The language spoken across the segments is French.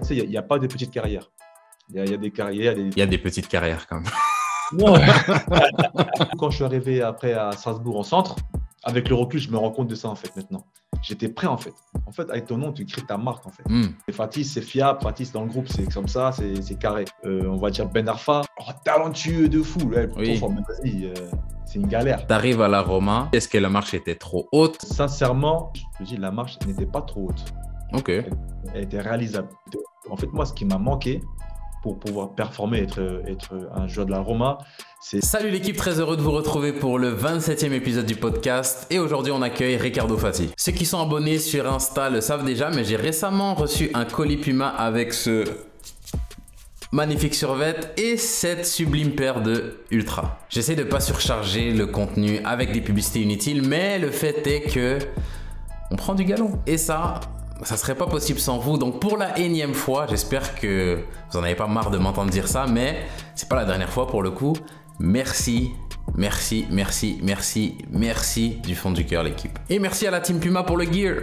Tu sais, il n'y a, pas de petites carrières. Il y, a des carrières. Il y a des petites carrières quand même. Quand je suis arrivé après à Strasbourg en centre, avec le recul, je me rends compte de ça en fait maintenant. J'étais prêt en fait. En fait, avec ton nom, tu crées ta marque en fait. Mm. Fatis, c'est fiable. Fatis, dans le groupe, c'est comme ça, c'est carré. Euh, on va dire Ben Arfa, oh, talentueux de fou. oui. Euh, c'est une galère. Tu arrives à la Roma. Est-ce que la marche était trop haute? Sincèrement, je te dis, la marche n'était pas trop haute. Ok. elle était réalisable. En fait, moi, ce qui m'a manqué, pour pouvoir performer, être, être un joueur de la Roma. Salut l'équipe, très heureux de vous retrouver pour le 27e épisode du podcast. Et aujourd'hui, on accueille Ricardo Fati. Ceux qui sont abonnés sur Insta le savent déjà, mais j'ai récemment reçu un colis Puma avec ce magnifique survêt et cette sublime paire de Ultra. J'essaie de pas surcharger le contenu avec des publicités inutiles, mais le fait est que on prend du galon. Et ça, ça serait pas possible sans vous. Donc pour la énième fois, j'espère que vous en avez pas marre de m'entendre dire ça, mais c'est pas la dernière fois pour le coup. Merci, merci, merci, merci, merci du fond du cœur l'équipe. Et merci à la team Puma pour le gear.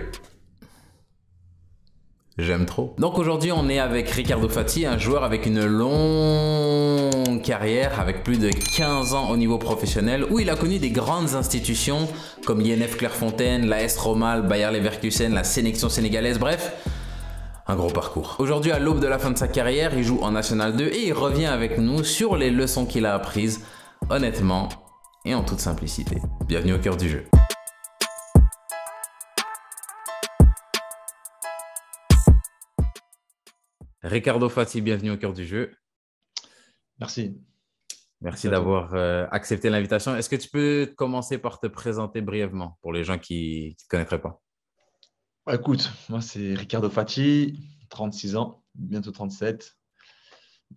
J'aime trop. Donc aujourd'hui, on est avec Ricardo Fati, un joueur avec une longue carrière, avec plus de 15 ans au niveau professionnel, où il a connu des grandes institutions comme l'INF Clairefontaine, l'AS Romal, Bayer Leverkusen, la sélection sénégalaise, bref, un gros parcours. Aujourd'hui, à l'aube de la fin de sa carrière, il joue en National 2 et il revient avec nous sur les leçons qu'il a apprises, honnêtement et en toute simplicité. Bienvenue au cœur du jeu. Ricardo Fati, bienvenue au cœur du jeu. Merci. Merci, d'avoir euh, accepté l'invitation. Est-ce que tu peux commencer par te présenter brièvement pour les gens qui ne te connaîtraient pas? Bah, Écoute, moi c'est Ricardo Fati, 36 ans, bientôt 37.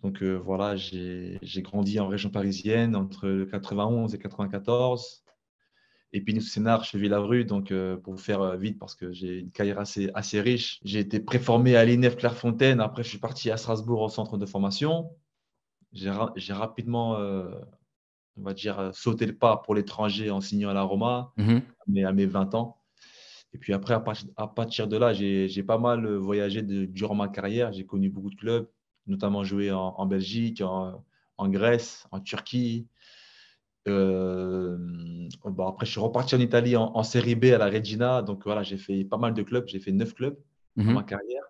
Donc euh, voilà, j'ai grandi en région parisienne entre 91 et 94. Épinous Sénard chez Villarue. Donc, euh, pour faire euh, vite, parce que j'ai une carrière assez, assez riche, j'ai été préformé à l'INEF Clairefontaine. Après, je suis parti à Strasbourg au centre de formation. J'ai rapidement, euh, on va dire, sauté le pas pour l'étranger en signant à la Roma, mhm. mais à mes 20 ans. Et puis après, à partir de là, j'ai pas mal voyagé durant ma carrière. J'ai connu beaucoup de clubs, notamment joué en, Belgique, en, en, Grèce, en Turquie, euh, bon, après, je suis reparti en Italie en, série B à la Regina. Donc voilà, j'ai fait pas mal de clubs. J'ai fait neuf clubs dans mhm. ma carrière.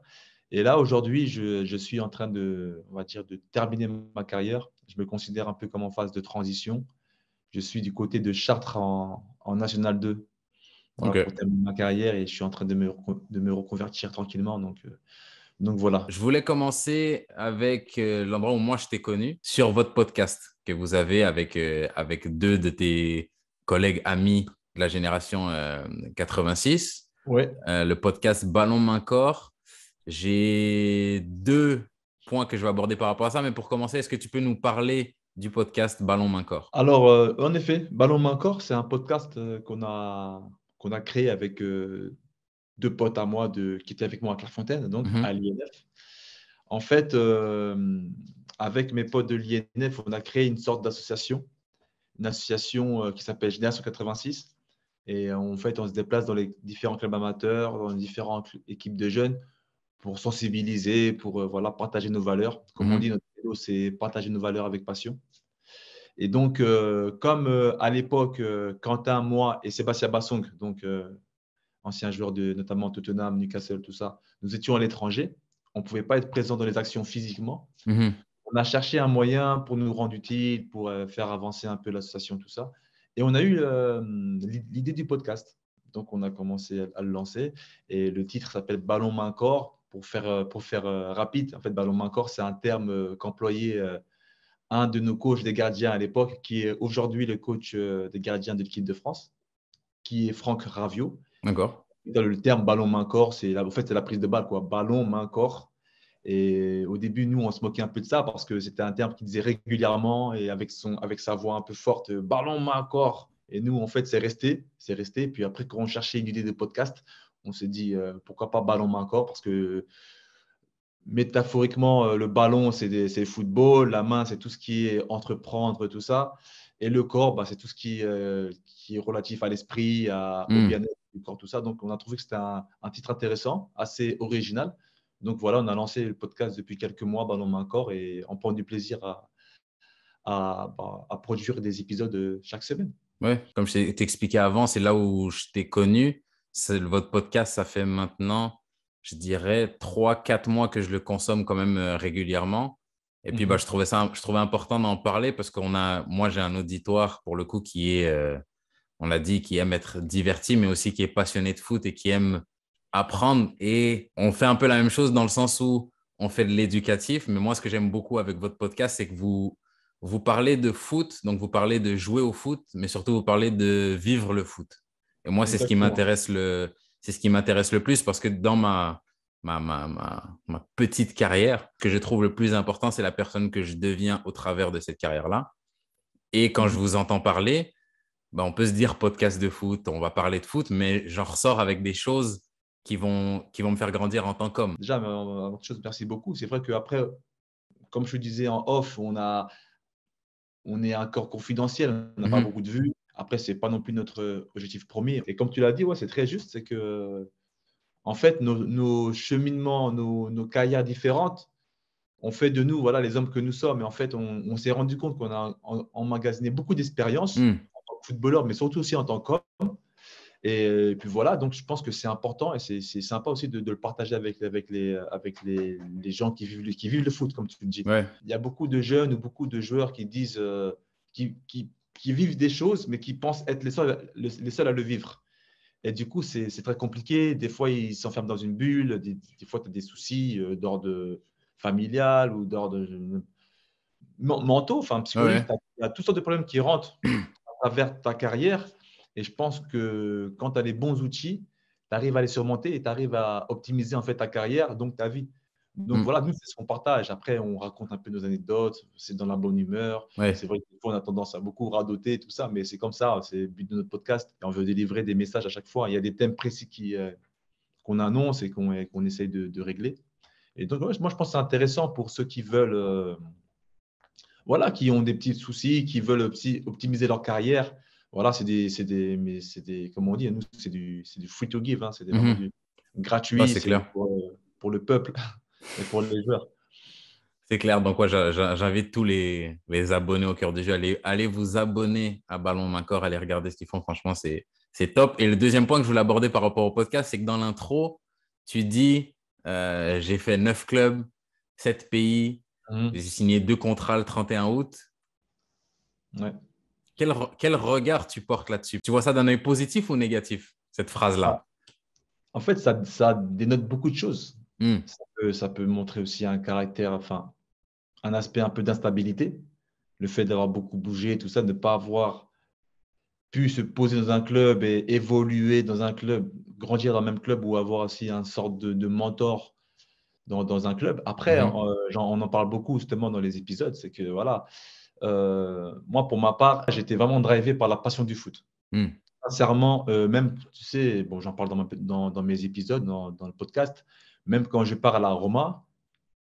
Et là, aujourd'hui, je, je, suis en train de, on va dire, de terminer ma carrière. Je me considère un peu comme en phase de transition. Je suis du côté de Chartres en, en National 2 pour terminer ma carrière et je suis en train de me, de me reconvertir tranquillement. Donc, euh, donc voilà. Je voulais commencer avec euh, l'endroit où moi je t'ai connu, sur votre podcast que vous avez avec, euh, avec deux de tes collègues amis de la génération 86. Euh, ouais. le podcast Ballon Main Corps. J'ai deux points que je vais aborder par rapport à ça, mais pour commencer, est-ce que tu peux nous parler du podcast Ballon Main Corps? Alors, en effet, Ballon Main Corps, c'est un podcast qu'on a, qu'on a créé avec deux potes à moi de, qui étaient avec moi à Clairefontaine, donc mhm. à l'INF. En fait, euh, avec mes potes de l'INF, on a créé une sorte d'association, une association euh, qui s'appelle Génération 86. Et en fait, on se déplace dans les différents clubs amateurs, dans les différentes équipes de jeunes pour sensibiliser, pour euh, voilà, partager nos valeurs. Comme on mhm. dit, notre c'est partager nos valeurs avec passion. Et donc, comme à l'époque, Quentin, moi et Sébastien Bassong, donc ancien joueur de notamment Tottenham, Newcastle, tout ça, nous étions à l'étranger. On ne pouvait pas être présent dans les actions physiquement. Mhm. On a cherché un moyen pour nous rendre utile, pour euh, faire avancer un peu l'association, tout ça. Et on a eu euh, l'idée du podcast. Donc, on a commencé à le lancer. Et le titre s'appelle Ballon main corps. Pour faire, euh, pour faire rapide, en fait, ballon main corps, c'est un terme qu'employait un de nos coachs des gardiens à l'époque, qui est aujourd'hui le coach des gardiens de l'équipe de France, qui est Franck Ravio. D'accord. Le terme ballon main-corps, c'est en fait, c'est la prise de balle, quoi. Ballon, main-corps. Et au début, nous, on se moquait un peu de ça parce que c'était un terme qu'il disait régulièrement et avec, son, avec sa voix un peu forte, ballon, main-corps. Et nous, en fait, c'est resté. C'est resté. Puis après, quand on cherchait une idée de podcast, on s'est dit euh, pourquoi pas ballon, main-corps parce que métaphoriquement, euh, le ballon, c'est le football, la main, c'est tout ce qui est entreprendre, tout ça. Et le corps, bah, c'est tout ce qui, euh, qui, est relatif à l'esprit, au hmm. bien-être corps, tout ça. Donc, on a trouvé que c'était un, titre intéressant, assez original. Donc voilà, on a lancé le podcast depuis quelques mois, Ballon Main Corps, et on prend du plaisir à, à, bah, à produire des épisodes chaque semaine. Oui, comme je t'ai expliqué avant, c'est là où je t'ai connu. Votre podcast, ça fait maintenant, je dirais, 3-4 mois que je le consomme quand même euh, régulièrement. Et puis, bah, mhm. je, trouvais ça, je trouvais important d'en parler parce qu'on a, moi, j'ai un auditoire pour le coup qui est, euh, on l'a dit, qui aime être diverti, mais aussi qui est passionné de foot et qui aime apprendre. Et on fait un peu la même chose dans le sens où on fait de l'éducatif. Mais moi, ce que j'aime beaucoup avec votre podcast, c'est que vous, vous parlez de foot, donc vous parlez de jouer au foot, mais surtout vous parlez de vivre le foot. Et moi, c'est ce qui m'intéresse le, c'est ce qui m'intéresse le plus parce que dans ma, ma, ma, ma, petite carrière, ce que je trouve le plus important, c'est la personne que je deviens au travers de cette carrière-là. Et quand je mhm. vous entends parler, ben, on peut se dire podcast de foot, on va parler de foot, mais j'en ressors avec des choses qui vont, qui vont me faire grandir en tant qu'homme. Déjà, chose, merci beaucoup. C'est vrai qu'après, comme je disais en off, on a, on est encore confidentiel, on n'a pas mhm. beaucoup de vues. Après, ce n'est pas non plus notre objectif premier. Et comme tu l'as dit, ouais, c'est très juste, c'est que, en fait, nos, cheminements, nos, carrières différentes ont fait de nous voilà, les hommes que nous sommes. Et en fait, on, s'est rendu compte qu'on a emmagasiné beaucoup d'expériences mhm. en tant que footballeur, mais surtout aussi en tant qu'homme. Et puis voilà, donc je pense que c'est important et c'est sympa aussi de, le partager avec, avec, les, avec les, les, gens qui vivent, qui vivent le foot, comme tu le dis. Il y a beaucoup de jeunes ou beaucoup de joueurs qui disent, euh, qui, qui, qui, vivent des choses, mais qui pensent être les seuls, les seuls à le vivre. Et du coup, c'est très compliqué. Des fois, ils s'enferment dans une bulle. Des, fois, tu as des soucis euh, d'ordre familial ou d'ordre mentaux, enfin psychologique. Il y a toutes sortes de problèmes qui rentrent à travers ta carrière et je pense que quand tu as les bons outils, tu arrives à les surmonter et tu arrives à optimiser en fait ta carrière, donc ta vie. Donc mm. voilà, nous, c'est ce qu'on partage. Après, on raconte un peu nos anecdotes, c'est dans la bonne humeur. C'est vrai qu'on a tendance à beaucoup radoter, tout ça, mais c'est comme ça, c'est le but de notre podcast. Et on veut délivrer des messages à chaque fois. Il y a des thèmes précis euh, qu'on annonce et qu'on, qu'on essaye de, régler. Et donc, moi, je pense que c'est intéressant pour ceux qui veulent, euh, voilà, qui ont des petits soucis, qui veulent optimiser leur carrière voilà, c'est des, c'est des, mais c'est des, comme on dit, nous, c'est du, c'est du free to give, hein, c'est mhm. du gratuit c'est clair. Pour, pour, le peuple et pour les joueurs. C'est clair. Donc, ouais, j'invite tous les, les, abonnés au cœur du jeu à aller, aller vous abonner à Ballon Main Corps, aller regarder ce qu'ils font. Franchement, c'est, c'est top. Et le deuxième point que je voulais aborder par rapport au podcast, c'est que dans l'intro, tu dis euh, j'ai fait neuf clubs, sept pays, mhm. j'ai signé deux contrats le 31 août. Ouais. Quel, regard tu portes là-dessus? Tu vois ça d'un œil positif ou négatif, cette phrase-là? En fait, ça, dénote beaucoup de choses. Hmm. Ça, peut, montrer aussi un caractère, enfin, un aspect un peu d'instabilité. Le fait d'avoir beaucoup bougé, tout ça, de ne pas avoir pu se poser dans un club et évoluer dans un club, grandir dans le même club ou avoir aussi un sorte de, mentor dans, un club. Après, hmm. euh, on en parle beaucoup justement dans les épisodes, c'est que voilà, moi, pour ma part, j'étais vraiment drivé par la passion du foot. Hmm. Sincèrement, euh, même, tu sais, bon, j'en parle dans, dans, mes épisodes, dans, le podcast, même quand je pars à la Roma,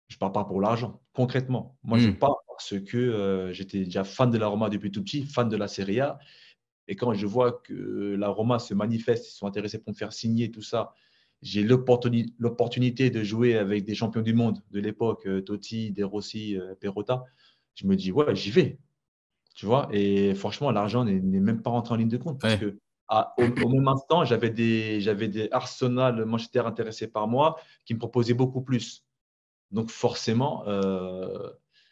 je ne pars pas pour l'argent, concrètement. Moi, je hmm. pars parce que euh, j'étais déjà fan de la Roma depuis tout petit, fan de la Serie A. Et quand je vois que la Roma se manifeste, ils sont intéressés pour me faire signer tout ça, j'ai l'opportunité de jouer avec des champions du monde de l'époque, Totti, De Rossi, Perrotta je me dis, ouais, j'y vais. Tu vois, et franchement, l'argent n'est même pas rentré en ligne de compte parce que au, même instant, j'avais des, j'avais des Arsenal Manchester intéressés par moi qui me proposaient beaucoup plus. Donc, forcément, euh,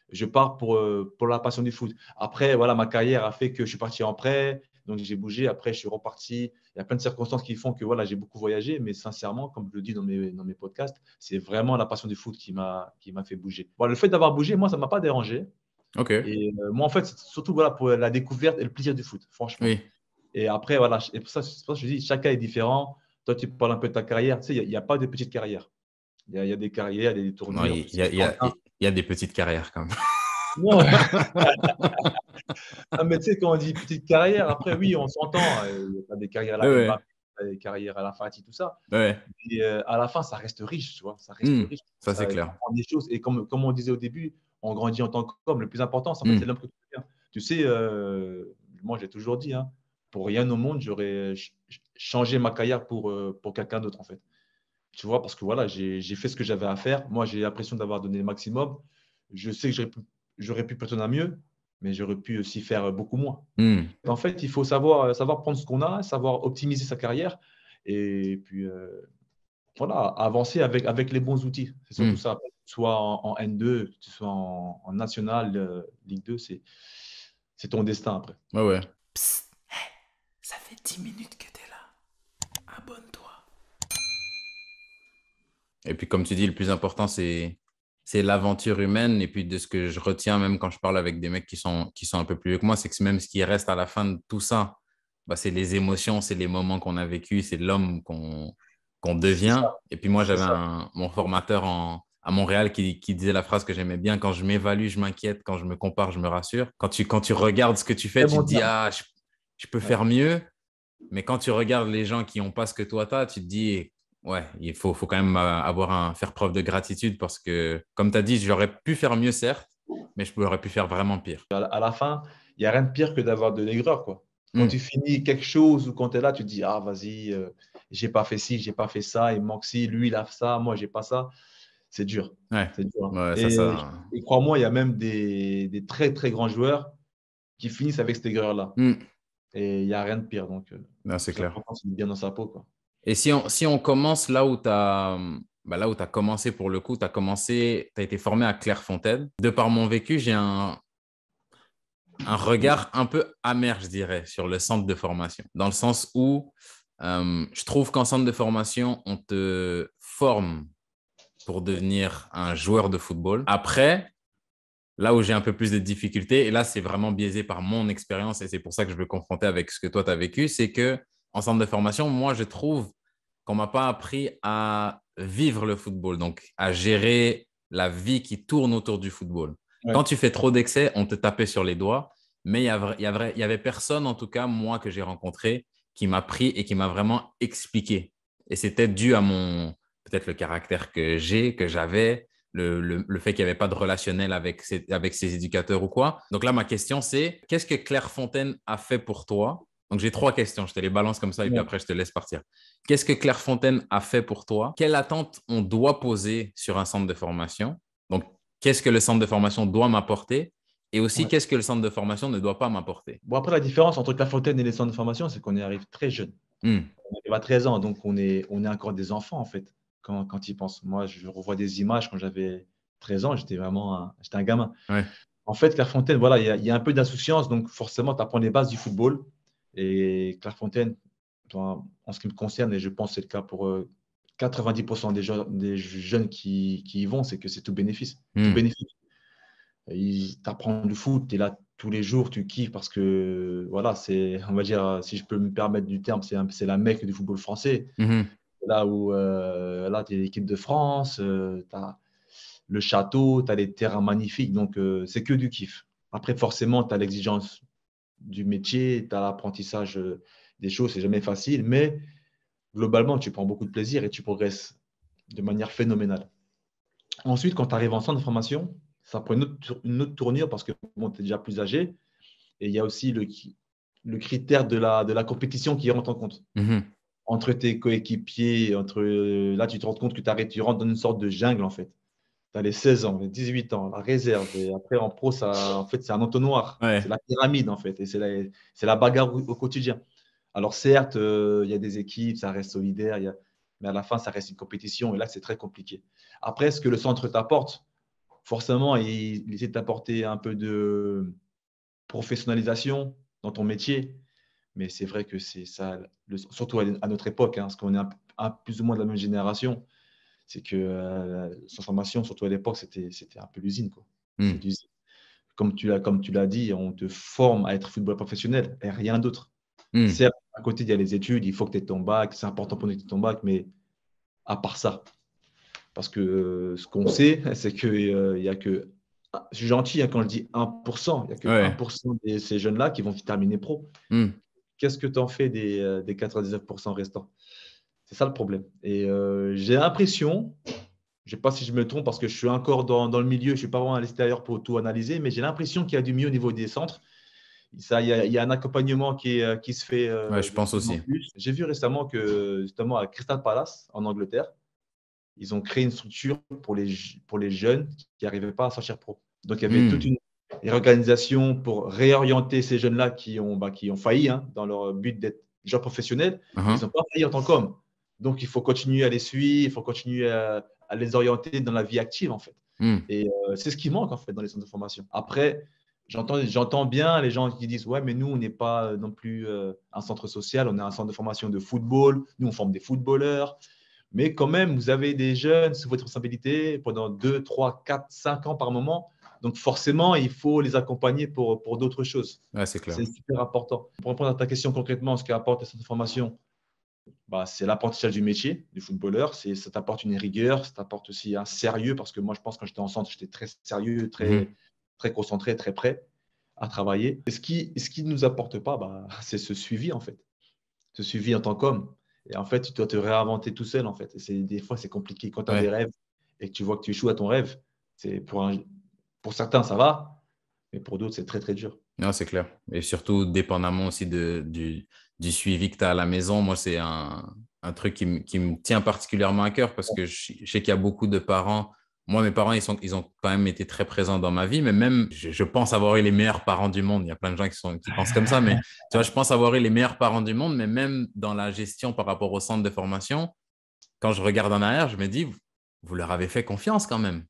je pars pour, euh, pour la passion du foot. Après, voilà, ma carrière a fait que je suis parti en prêt. Donc, j'ai bougé. Après, je suis reparti. Il y a plein de circonstances qui font que voilà, j'ai beaucoup voyagé. Mais sincèrement, comme je le dis dans mes, dans mes podcasts, c'est vraiment la passion du foot qui m'a fait bouger. Bon, le fait d'avoir bougé, moi, ça ne m'a pas dérangé. Ok. Et euh, moi, en fait, c'est surtout voilà, pour la découverte et le plaisir du foot, franchement. Oui. Et après, voilà, et pour ça, pour ça je dis, chacun est différent. Toi, tu parles un peu de ta carrière. Tu sais, il n'y a, pas de petites carrières. Il y, a des carrières, des tournois. Il y, y, y, a des petites carrières quand même. Non. mais tu sais, quand on dit petite carrière, après, oui, on s'entend. Il y a des carrières à la des carrières à la Fatih, tout ça. Ouais. Et euh, à la fin, ça reste riche, tu vois. Ça reste hmm. riche. Ça, c'est clair. Des choses. Et comme, comme on disait au début, on grandit en tant qu'homme. Le plus important, c'est mm. l'homme que tu deviens. Tu sais, euh, moi, j'ai toujours dit, hein, pour rien au monde, j'aurais changé ma carrière pour, euh, pour quelqu'un d'autre, en fait. Tu vois, parce que voilà, j'ai fait ce que j'avais à faire. Moi, j'ai l'impression d'avoir donné le maximum. Je sais que j'aurais pu, pu prétendre à mieux, mais j'aurais pu aussi faire beaucoup moins. Hmm. En fait, il faut savoir, savoir prendre ce qu'on a, savoir optimiser sa carrière et puis euh, voilà, avancer avec, avec les bons outils. C'est surtout hmm. ça. Soit en, N2, soit en, en National, euh, Ligue 2, c'est ton destin après. Ouais, ouais. ça fait 10 minutes que tu es là. Abonne-toi. Et puis, comme tu dis, le plus important, c'est c'est l'aventure humaine. Et puis, de ce que je retiens, même quand je parle avec des mecs qui sont, qui sont un peu plus vieux que moi, c'est que même ce qui reste à la fin de tout ça, bah, c'est les émotions, c'est les moments qu'on a vécu, c'est l'homme qu'on devient. Et puis, moi, j'avais mon formateur à Montréal qui, disait la phrase que j'aimais bien quand je m'évalue, je m'inquiète, quand je me compare, je me rassure. Quand tu, quand tu regardes ce que tu fais, tu te dis, ah, je, peux faire mieux. Mais quand tu regardes les gens qui n'ont pas ce que toi, tu as, tu te dis, ouais, il faut, faut quand même euh, avoir un, faire preuve de gratitude parce que, comme tu as dit, j'aurais pu faire mieux, certes, mais je pourrais pu faire vraiment pire. À la fin, il n'y a rien de pire que d'avoir de l'aigreur. Quoi. Quand hmm. tu finis quelque chose ou quand tu es là, tu te dis Ah, vas-y, je euh, j'ai pas fait ci, j'ai pas fait ça, il manque ci, lui, il a ça, moi, j'ai pas ça. C'est dur. Ouais. C'est dur. Hein. et, et crois-moi, il y a même des, des, très, très grands joueurs qui finissent avec cette aigreur-là. Hmm. Et il n'y a rien de pire. Donc, euh, c'est clair. Bien dans sa peau. Quoi. Et si on, si on commence là où tu as, bah là où as commencé pour le coup, tu as commencé, tu as été formé à Clairefontaine. De par mon vécu, j'ai un, un regard un peu amer, je dirais, sur le centre de formation. Dans le sens où euh, je trouve qu'en centre de formation, on te forme pour devenir un joueur de football. Après, là où j'ai un peu plus de difficultés, et là, c'est vraiment biaisé par mon expérience, et c'est pour ça que je veux confronter avec ce que toi, tu as vécu, c'est que en centre de formation, moi, je trouve qu'on ne m'a pas appris à vivre le football, donc à gérer la vie qui tourne autour du football. Quand tu fais trop d'excès, on te tapait sur les doigts, mais il n'y y avait personne, en tout cas, moi, que j'ai rencontré, qui m'a pris et qui m'a vraiment expliqué. Et c'était dû à mon, peut-être le caractère que j'ai, que j'avais, le, fait qu'il n'y avait pas de relationnel avec ses, avec ses éducateurs ou quoi. Donc là, ma question, c'est qu'est-ce que Claire Fontaine a fait pour toi? Donc j'ai trois questions, je te les balance comme ça et puis après je te laisse partir. Qu'est-ce que Clairefontaine a fait pour toi? Quelle attente on doit poser sur un centre de formation? Donc qu'est-ce que le centre de formation doit m'apporter? Et aussi, qu'est-ce que le centre de formation ne doit pas m'apporter? Bon, après, la différence entre Clairefontaine et les centres de formation, c'est qu'on y arrive très jeune. Hmm. On arrive à 13 ans, donc on est, on est encore des enfants, en fait, quand, quand ils pensent. Moi, je revois des images quand j'avais 13 ans, j'étais vraiment un, j'étais un gamin. En fait, Clairefontaine, voilà, il y, y, a un peu d'insouciance, donc forcément, tu apprends les bases du football. Et Clairefontaine, en ce qui me concerne, et je pense que c'est le cas pour 90% euh, des, jeunes qui, y vont, c'est que c'est tout bénéfice. Tout bénéfice. Tu apprends du foot, tu es là tous les jours, tu kiffes parce que, voilà, c'est, on va dire, si je peux me permettre du terme, c'est la mecque du football français. Hmm. Là où euh, là, tu es l'équipe de France, euh, tu as le château, tu as les terrains magnifiques, donc c'est que du kiff. Après, forcément, tu as l'exigence du métier, tu as l'apprentissage euh, des choses, c'est jamais facile, mais globalement, tu prends beaucoup de plaisir et tu progresses de manière phénoménale. Ensuite, quand tu arrives en centre de formation, ça prend une autre, tournure parce que tu es déjà plus âgé et il y a aussi le, le critère de la, de la compétition qui rentre en compte. Mm-hmm. Entre tes coéquipiers, entre, euh, là, tu te rends compte que tu rentres dans une sorte de jungle en fait tu as les 16 ans, les 18 ans, la réserve. Et après, en pro, ça, en fait, c'est un entonnoir. C'est la pyramide, en fait. Et c'est la, la, bagarre au, quotidien. Alors, certes, euh, il y a des équipes, ça reste solidaire, y a, mais à la fin, ça reste une compétition. Et là, c'est très compliqué. Après, ce que le centre t'apporte, forcément, il, essaie de t'apporter un peu de professionnalisation dans ton métier. Mais c'est vrai que c'est ça, surtout à notre époque, hein, parce qu'on est un, plus ou moins de la même génération c'est que euh, sa formation, surtout à l'époque, c'était, c'était un peu l'usine. Quoi. Hmm. Comme tu, l'as, comme tu l'as dit, on te forme à être footballeur professionnel et rien d'autre. Hmm. Certes, à côté, il y a les études, il faut que tu aies ton bac, c'est important pour nous que ton bac, mais à part ça, parce que euh, ce qu'on sait, c'est qu'il euh, il y a que, je suis gentil hein, quand je dis 1%, il n'y a que 1% de ces jeunes-là qui vont terminer pro. Hmm. Qu'est-ce que tu en fais des, des 99% restants? C'est ça le problème. Et euh, j'ai l'impression, je ne sais pas si je me trompe parce que je suis encore dans, dans le milieu, je ne suis pas vraiment à l'extérieur pour tout analyser, mais j'ai l'impression qu'il y a du mieux au niveau des centres. Ça, il, y a, il y a un accompagnement qui, est, qui se fait. Euh, je pense aussi. J'ai vu récemment que, justement, à Crystal Palace, en Angleterre, ils ont créé une structure pour les, pour les jeunes qui n'arrivaient pas à sortir pro. Donc, il y avait hmm. toute une réorganisation pour réorienter ces jeunes-là qui ont, bah, qui ont failli hein, dans leur but d'être joueurs professionnels. Uh-huh. Ils n'ont pas failli en tant qu'hommes. Donc, il faut continuer à les suivre, il faut continuer à, les orienter dans la vie active, en fait. Hmm. Et euh, c'est ce qui manque, en fait, dans les centres de formation. Après, j'entends bien les gens qui disent Ouais, mais nous, on n'est pas non plus euh, un centre social, on est un centre de formation de football. Nous, on forme des footballeurs. Mais quand même, vous avez des jeunes sous votre responsabilité pendant 2, 3, 4, 5 ans par moment. Donc forcément, il faut les accompagner pour, pour d'autres choses. c'est clair. C'est super important. Pour répondre à ta question concrètement, ce qu'apporte cette formation, bah, c'est l'apprentissage du métier du footballeur. C'est, ça t'apporte une rigueur, ça t'apporte aussi un sérieux, parce que moi, je pense que quand j'étais en centre, j'étais très sérieux, très, mhm. très concentré, très prêt à travailler. Et ce qui ce qui ne nous apporte pas, bah, c'est ce suivi, en fait. Ce suivi en tant qu'homme. Et en fait, tu dois te réinventer tout seul, en fait. Et c'est, des fois, c'est compliqué. Quand tu as des rêves et que tu vois que tu échoues à ton rêve, c'est pour, un, pour certains, ça va, mais pour d'autres, c'est très, très dur. Non, c'est clair. Et surtout, dépendamment aussi de, du, du suivi que tu as à la maison, moi, c'est un, un truc qui, qui, me tient particulièrement à cœur parce que je, sais qu'il y a beaucoup de parents. Moi, mes parents, ils, sont, ils ont quand même été très présents dans ma vie, mais même, je, pense avoir eu les meilleurs parents du monde. Il y a plein de gens qui, sont, qui pensent comme ça, mais tu vois, je pense avoir eu les meilleurs parents du monde, mais même dans la gestion par rapport au centre de formation, quand je regarde en arrière, je me dis, vous leur avez fait confiance quand même.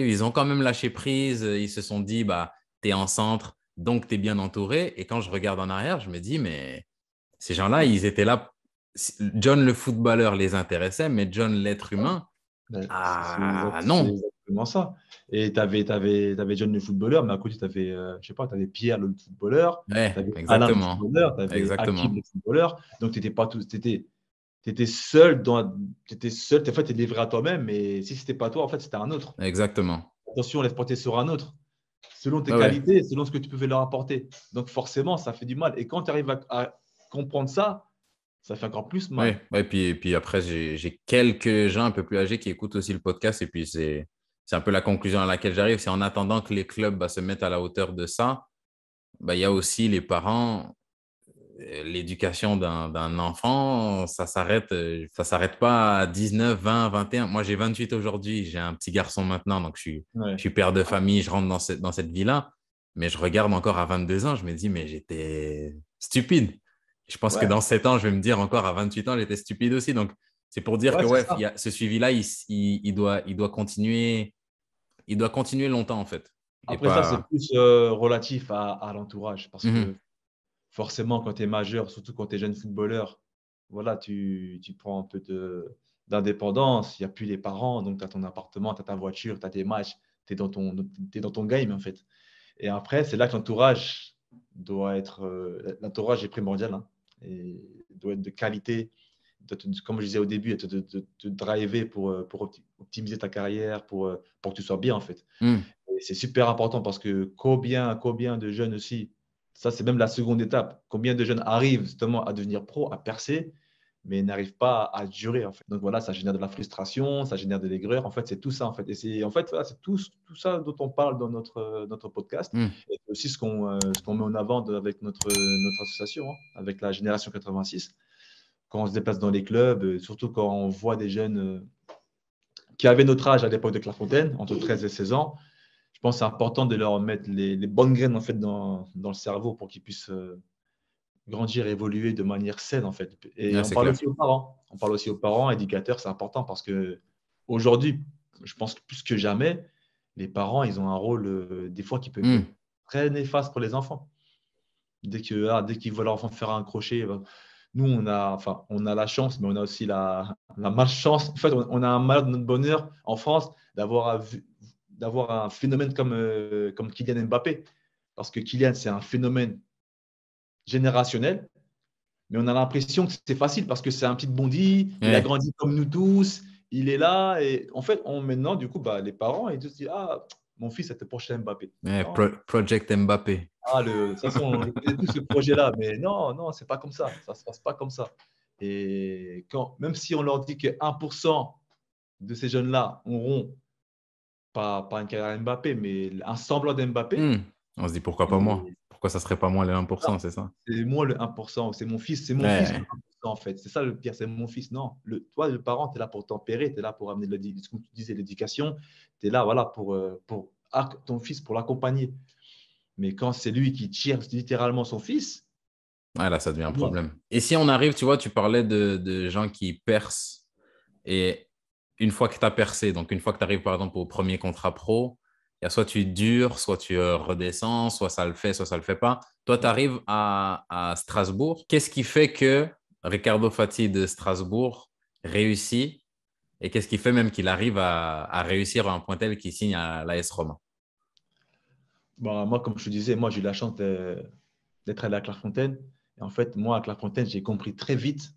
Ils ont quand même lâché prise. Ils se sont dit, bah, tu es en centre, donc tu es bien entouré. Et quand je regarde en arrière, je me dis, mais ces gens-là, ils étaient là. John le footballeur les intéressait, mais John l'être humain, ah non. C'est exactement ça. Et tu avais, avais, avais, John le footballeur, mais à côté, tu avais, euh, je sais pas, avais Pierre le footballeur, ouais, exactement. le footballeur, tu avais le footballeur. Donc, tu n'étais pas tous. Étais, tu étais seul, dans, tu étais seul, en fait, tu es livré à toi-même, mais si ce n'était pas toi, en fait, c'était un autre. Exactement. Attention, laisse porter sur un autre, selon tes qualités, selon ce que tu pouvais leur apporter. Donc forcément, ça fait du mal. Et quand tu arrives à, comprendre ça, ça fait encore plus mal. Oui, ouais, puis, puis après, j'ai quelques gens un peu plus âgés qui écoutent aussi le podcast, et puis c'est un peu la conclusion à laquelle j'arrive, c'est en attendant que les clubs bah, se mettent à la hauteur de ça, bah, il y a aussi les parents l'éducation d'un enfant, ça s'arrête, euh, ça s'arrête pas à 19, 20, 21. Moi, j'ai 28 aujourd'hui, j'ai un petit garçon maintenant, donc je suis, je suis père de famille, je rentre dans cette, dans cette vie-là. Mais je regarde encore à 22 ans, je me dis, mais j'étais stupide. Je pense que dans 7 ans, je vais me dire encore à 28 ans, j'étais stupide aussi. Donc, c'est pour dire que ouais, y a, ce suivi-là, il, il, doit, il, doit continuer, il doit continuer longtemps, en fait. Après, ça, c'est plus euh, relatif à, à l'entourage. Parce mmh que forcément, quand tu es majeur, surtout quand tu es jeune footballeur, voilà, tu, tu prends un peu d'indépendance. Il n'y a plus les parents, donc tu as ton appartement, tu as ta voiture, tu as tes matchs, tu es, dans ton, es dans ton game en fait. Et après, c'est là que l'entourage doit être. Euh, l'entourage est primordial hein, et doit être de qualité. comme je disais au début, de te driver pour, euh, pour optimiser ta carrière, pour, euh, pour que tu sois bien en fait. Hmm. C'est super important parce que combien, combien de jeunes aussi ça, c'est même la seconde étape. Combien de jeunes arrivent justement à devenir pro, à percer, mais n'arrivent pas à durer. En fait. Donc voilà, ça génère de la frustration, ça génère de l'aigreur. En fait, c'est tout ça. En fait. Et c'est en fait, c'est tout, tout, ça dont on parle dans notre, notre podcast. Hmm. Et aussi ce qu'on euh, ce qu'on met en avant avec notre, notre association, hein, avec la Génération 86. Quand on se déplace dans les clubs, euh, surtout quand on voit des jeunes euh, qui avaient notre âge à l'époque de Clairefontaine, entre 13 et 16 ans, je pense que c'est important de leur mettre les, bonnes graines en fait, dans, dans le cerveau pour qu'ils puissent euh, grandir, évoluer de manière saine. En fait. Et on parle aussi aux parents. On parle aussi aux parents, éducateurs, c'est important parce que aujourd'hui, je pense que plus que jamais, les parents, ils ont un rôle euh, des fois qui peut être hmm. très néfaste pour les enfants. Dès que ah, dès qu'ils voient leur enfant faire un crochet, bah, nous on a enfin on a la chance, mais on a aussi la, la malchance. En fait, on, a un mal de notre bonheur en France d'avoir d'avoir un phénomène comme, euh, comme Kylian Mbappé. Parce que Kylian, c'est un phénomène générationnel, mais on a l'impression que c'est facile parce que c'est un petit bondi, il a grandi comme nous tous, il est là. Et en fait, on, maintenant, du coup, bah, les parents, ils se disent Ah, mon fils, c'était prochain Mbappé. Project Mbappé. Ah, le, de toute façon, tout ce projet-là. Mais non, non, c'est pas comme ça. Ça se passe pas comme ça. Et quand, même si on leur dit que 1% de ces jeunes-là auront pas, pas une carrière Mbappé, mais un semblant d'Mbappé. Hmm. On se dit pourquoi pas moi? Pourquoi ça serait pas moi le 1%, c'est ça C'est moi le 1%, c'est mon fils, c'est mon fils en fait. C'est ça le pire, c'est mon fils. Non, le, toi, le parent, tu es là pour tempérer, tu es là pour amener, le, comme tu disais, l'éducation. Tu es là voilà, pour, euh, pour ton fils, pour l'accompagner. Mais quand c'est lui qui tire littéralement son fils. Ouais, là, ça devient un problème. Et si on arrive, tu vois, tu parlais de, de gens qui percent. Et une fois que tu as percé, donc une fois que tu arrives par exemple au premier contrat pro, il y a soit tu dures, soit tu euh, redescends, soit ça le fait, soit ça le fait pas. Toi, tu arrives à, Strasbourg. Qu'est-ce qui fait que Ricardo Fati de Strasbourg réussit et qu'est-ce qui fait même qu'il arrive à, réussir à un point tel qu'il signe à l'AS Roma? Bah, Moi, comme je te disais, moi j'ai eu la chance d'être allé à Clairefontaine. Et en fait, moi à Clairefontaine, j'ai compris très vite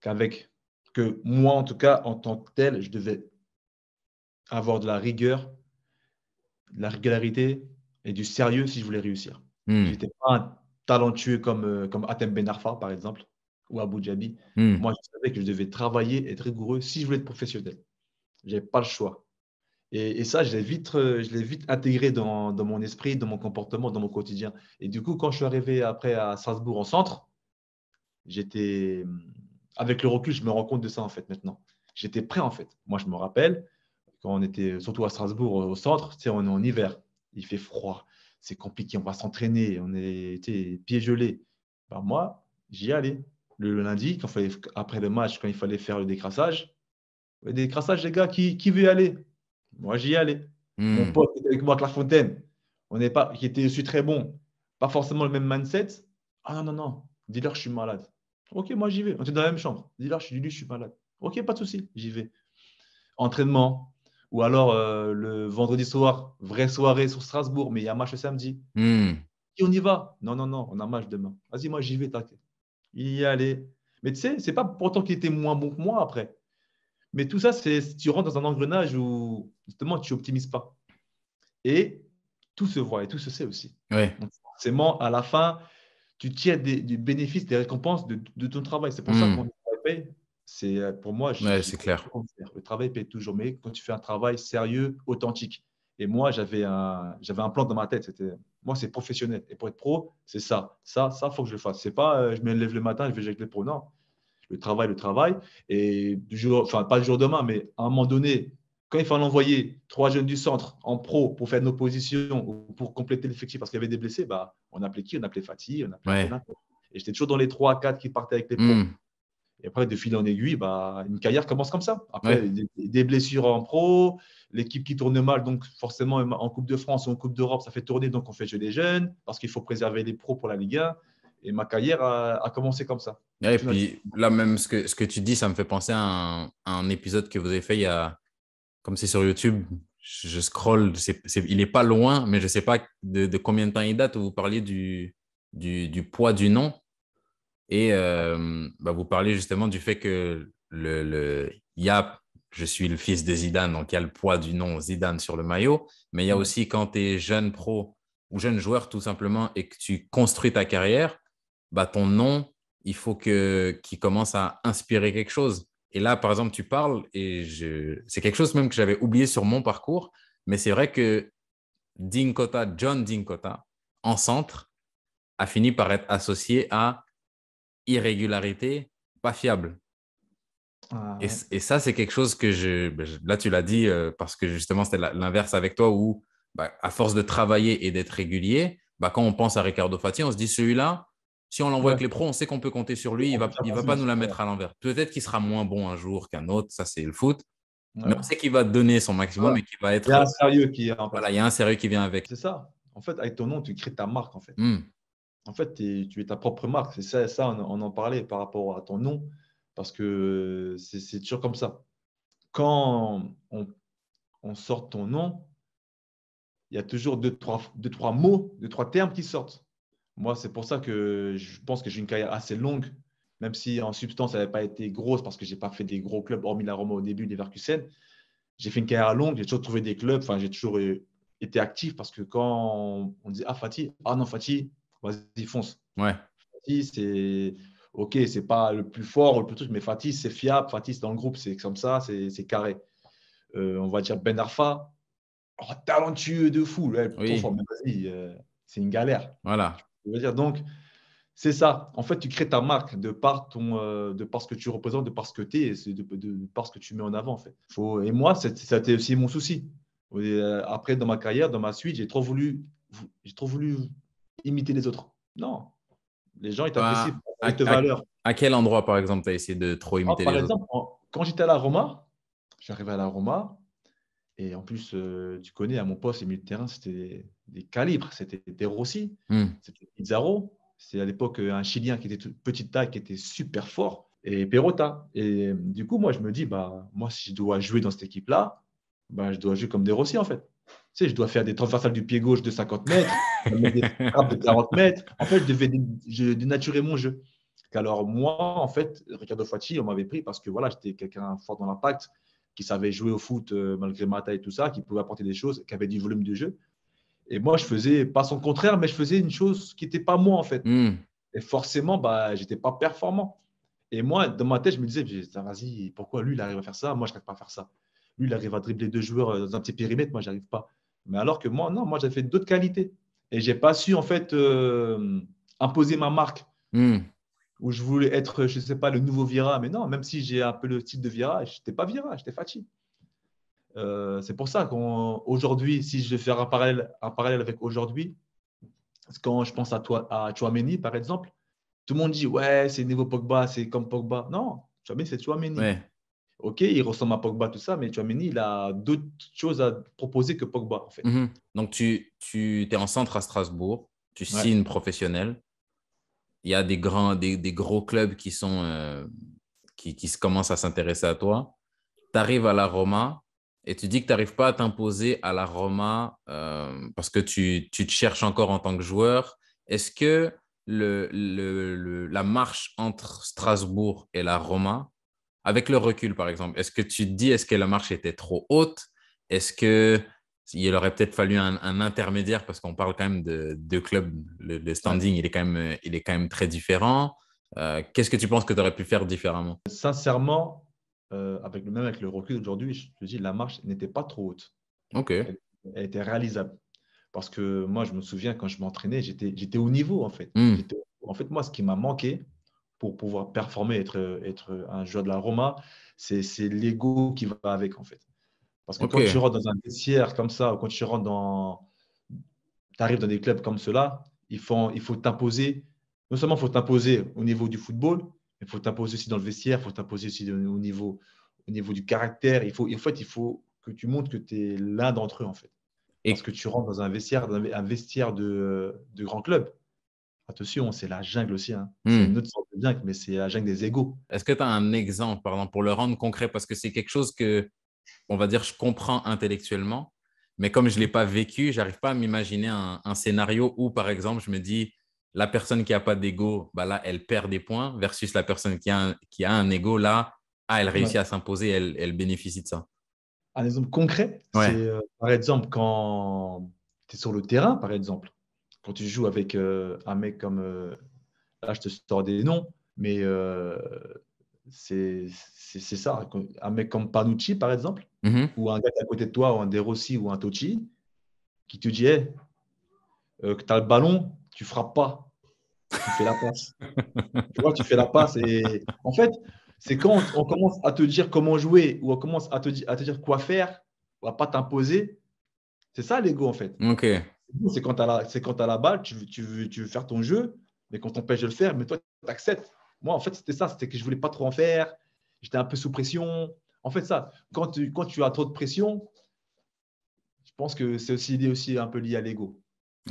qu'avec que moi, en tout cas, en tant que tel, je devais avoir de la rigueur, de la régularité et du sérieux si je voulais réussir. Hmm. Je n'étais pas un talentueux comme, euh, comme Atem Ben Arfa, par exemple, ou Abu Dhabi. Hmm. Moi, je savais que je devais travailler, être rigoureux si je voulais être professionnel. Je n'avais pas le choix. Et, ça, je l'ai vite, euh, je vite intégré dans, dans, mon esprit, dans mon comportement, dans mon quotidien. Et du coup, quand je suis arrivé après à Strasbourg en centre, j'étais avec le recul, je me rends compte de ça en fait maintenant. J'étais prêt en fait. Moi, je me rappelle quand on était surtout à Strasbourg au centre, on est en hiver, il fait froid, c'est compliqué, on va s'entraîner, on est pieds gelés. Ben, moi, j'y allais. Le, lundi, quand fallait, après le match, quand il fallait faire le décrassage, le décrassage, les gars, qui, qui veut y aller? Moi, j'y allais. Hmm. Mon pote était avec moi à Clairefontaine, on n'est pas, qui était aussi très bon, pas forcément le même mindset. Ah non, non, non, dis-leur que je suis malade. Ok, moi j'y vais. On est dans la même chambre. Dis-leur, je suis je suis malade. Ok, pas de souci, j'y vais. Entraînement. Ou alors euh, le vendredi soir, vraie soirée sur Strasbourg, mais il y a match le samedi. Hmm. Et on y va. Non, non, non, on a match demain. Vas-y, moi j'y vais, t'inquiète. Il y allait. Mais tu sais, c'est pas pourtant qu'il était moins bon que moi après. Mais tout ça, c'est tu rentres dans un engrenage où justement tu n'optimises pas. Et tout se voit et tout se sait aussi. Ouais. Donc, forcément, à la fin, tu tires du bénéfice, des récompenses de, ton travail. C'est pour ça hmm. que mon travail paye. C'est euh, pour moi, c'est clair. Le travail paye toujours, mais quand tu fais un travail sérieux, authentique. Et moi, j'avais un, j'avais un plan dans ma tête. C'était, moi, c'est professionnel. Et pour être pro, c'est ça. Ça, ça, faut que je le fasse. C'est pas, euh, je me lève le matin, je vais avec les pros. Non, le travail, le travail. Et du jour, enfin, pas le jour demain, mais à un moment donné, quand il fallait envoyer trois jeunes du centre en pro pour faire nos positions ou pour compléter l'effectif parce qu'il y avait des blessés, bah, on appelait qui? On appelait Fatih, on appelait Et j'étais toujours dans les trois, quatre qui partaient avec les pros. Hmm. Et après, de fil en aiguille, bah, une carrière commence comme ça. Après, des, blessures en pro, l'équipe qui tourne mal, donc forcément en Coupe de France ou en Coupe d'Europe, ça fait tourner, donc on fait jouer les jeunes parce qu'il faut préserver les pros pour la Ligue 1. Et ma carrière a, commencé comme ça. et puis là, même ce que, ce que tu dis, ça me fait penser à un, à un épisode que vous avez fait il y a, comme c'est sur YouTube, je scroll, il n'est pas loin, mais je ne sais pas de, combien de temps il date où vous parliez du, du, poids du nom. Et euh, bah, vous parliez justement du fait que le, le, y a, je suis le fils de Zidane, donc il y a le poids du nom Zidane sur le maillot, mais il y a aussi quand tu es jeune pro ou jeune joueur tout simplement et que tu construis ta carrière, bah, ton nom, il faut qu'il commence à inspirer quelque chose. Et là, par exemple, tu parles, et c'est quelque chose même que j'avais oublié sur mon parcours, mais c'est vrai que Dinkota, John Dinkota, en centre, a fini par être associé à irrégularité, pas fiable. Ah, et, ça, c'est quelque chose que je. Ben, là, tu l'as dit euh, parce que justement, c'était l'inverse avec toi où, bah, à force de travailler et d'être régulier, bah, quand on pense à Ricardo Fati, on se dit celui-là, si on l'envoie avec les pros, on sait qu'on peut compter sur lui. Il ne va, il va pas nous la mettre à l'envers. Peut-être qu'il sera moins bon un jour qu'un autre. Ça, c'est le foot. Mais on sait qu'il va donner son maximum et qu'il va être. Il y a un sérieux qui Voilà, il y a un sérieux qui vient avec. C'est ça. En fait, avec ton nom, tu crées ta marque. En fait, hmm. en fait tu es ta propre marque. C'est ça, ça on, en parlait par rapport à ton nom. Parce que c'est toujours comme ça. Quand on, on, sort ton nom, il y a toujours deux trois, deux, trois mots, deux, trois termes qui sortent. Moi, c'est pour ça que je pense que j'ai une carrière assez longue, même si en substance, elle n'avait pas été grosse parce que je n'ai pas fait des gros clubs, hormis la Roma au début, les Verkusen. J'ai fait une carrière longue, j'ai toujours trouvé des clubs, enfin, j'ai toujours été actif parce que quand on dit Ah, Fatih, ah non, Fatih, vas-y, fonce. Ouais. Fatih, c'est OK, c'est pas le plus fort, le plus truc, mais Fatih, c'est fiable. Fatih, c'est dans le groupe, c'est comme ça, c'est carré. Euh, on va dire Ben Arfa, oh, talentueux de fou. Là, oui. vas-y, euh, c'est une galère. Voilà dire, donc, c'est ça. En fait, tu crées ta marque de par, ton, euh, de par ce que tu représentes, de par ce que tu es, de, de, de, par ce que tu mets en avant. En fait. Faut, et moi, ça a été aussi mon souci. Euh, après, dans ma carrière, dans ma suite, j'ai trop voulu, j'ai trop voulu imiter les autres. Non. Les gens, ils t'apprécient à, valeur. À quel endroit, par exemple, tu as essayé de trop imiter les autres? Quand j'étais à la Roma, j'arrivais à la Roma, et en plus, euh, tu connais, à mon poste, les milieux de terrain, c'était des calibres. C'était des Rossi, hmm. c'était Pizarro. C'est à l'époque un Chilien qui était petite taille, qui était super fort, et Perota. Et du coup, moi, je me dis, bah, moi, si je dois jouer dans cette équipe-là, bah, je dois jouer comme des Rossi, en fait. Tu sais, je dois faire des transversales du pied gauche de 50 mètres, des frappes de 40 mètres. En fait, je devais dénaturer mon jeu. Alors, moi, en fait, Ricardo Facci, on m'avait pris parce que voilà, j'étais quelqu'un fort dans l'impact, qui savait jouer au foot euh, malgré ma taille et tout ça, qui pouvait apporter des choses, qui avait du volume de jeu. Et moi, je faisais pas son contraire, mais je faisais une chose qui n'était pas moi, en fait. Hmm. Et forcément, bah, je n'étais pas performant. Et moi, dans ma tête, je me disais, vas-y, pourquoi lui, il arrive à faire ça? Moi, je n'arrive pas à faire ça. Lui, il arrive à dribbler deux joueurs euh, dans un petit périmètre, moi, je n'arrive pas. Mais alors que moi, non, moi, j'avais fait d'autres qualités. Et je n'ai pas su, en fait, euh, imposer ma marque. Hmm. Où je voulais être, je ne sais pas, le nouveau Vira. Mais non, même si j'ai un peu le titre de Vira, je n'étais pas Vira, j'étais Fachi. Euh, c'est pour ça qu'aujourd'hui, si je vais faire un parallèle, un parallèle avec aujourd'hui, quand je pense à toi, à Chouameni, par exemple, tout le monde dit ouais, c'est niveau Pogba, c'est comme Pogba. Non, Chouameni, c'est Chouameni. Ok, il ressemble à Pogba, tout ça, mais Chouameni, il a d'autres choses à proposer que Pogba, en fait. Mhm. Donc, tu, tu es en centre à Strasbourg, tu signes professionnel. Il y a des, grands, des, des gros clubs qui, sont, euh, qui, commencent à s'intéresser à toi. Tu arrives à la Roma, et tu dis que tu n'arrives pas à t'imposer à la Roma euh, parce que tu, tu, te cherches encore en tant que joueur. Est-ce que le, le, la marche entre Strasbourg et la Roma, avec le recul par exemple, est-ce que tu te dis est-ce que la marche était trop haute? Est-ce qu'il aurait peut-être fallu un, intermédiaire parce qu'on parle quand même de deux clubs, le, standing il est, quand même, il est quand même très différent. Euh, qu'est-ce que tu penses que tu aurais pu faire différemment? Sincèrement, euh, avec le même avec le recul aujourd'hui, je te dis, la marche n'était pas trop haute. Ok. Elle, était réalisable. Parce que moi, je me souviens quand je m'entraînais, j'étais au niveau en fait. Hmm. En fait, moi, ce qui m'a manqué pour pouvoir performer, être, être un joueur de la Roma, c'est l'ego qui va avec en fait. Parce que quand tu rentres dans un vestiaire comme ça, ou quand tu rentres dans. Tu arrives dans des clubs comme cela, il faut, il faut t'imposer. Non seulement il faut t'imposer au niveau du football, il faut t'imposer aussi dans le vestiaire, il faut t'imposer aussi au niveau, au niveau du caractère. Il faut, en fait, il faut que tu montres que tu es l'un d'entre eux, en fait. Et Parce que tu rentres dans un vestiaire, un vestiaire de, de grand club. Attention, c'est la jungle aussi. Hein. C'est hmm. une autre sorte de jungle, mais c'est la jungle des égaux. Est-ce que tu as un exemple, par exemple, pour le rendre concret? Parce que c'est quelque chose que, on va dire, je comprends intellectuellement, mais comme je ne l'ai pas vécu, j'arrive pas à m'imaginer un, un, scénario où, par exemple, je me dis, la personne qui n'a pas d'ego, bah là, elle perd des points, versus la personne qui a un, qui a un ego, là, ah, elle réussit à s'imposer, elle, elle, bénéficie de ça. Un exemple concret, c'est euh, par exemple quand tu es sur le terrain, par exemple, quand tu joues avec euh, un mec comme, euh, là je te sors des noms, mais c'est ça, un mec comme Panucci, par exemple, mm-hmm. ou un gars à côté de toi, ou un De Rossi, ou un Tochi, qui te dit que tu as le ballon, tu frappes pas, tu fais la passe. tu vois, tu fais la passe. Et en fait, c'est quand on, commence à te dire comment jouer ou on commence à te, à te dire quoi faire, on va pas t'imposer. C'est ça l'ego en fait. Ok. C'est quand tu as, as, la balle, tu veux, tu, veux, tu veux faire ton jeu, mais quand on t'empêche de le faire, mais toi, tu acceptes. Moi, en fait, c'était ça, c'était que je voulais pas trop en faire. J'étais un peu sous pression. En fait, ça, quand tu, quand tu as trop de pression, je pense que c'est aussi, aussi un peu lié à l'ego.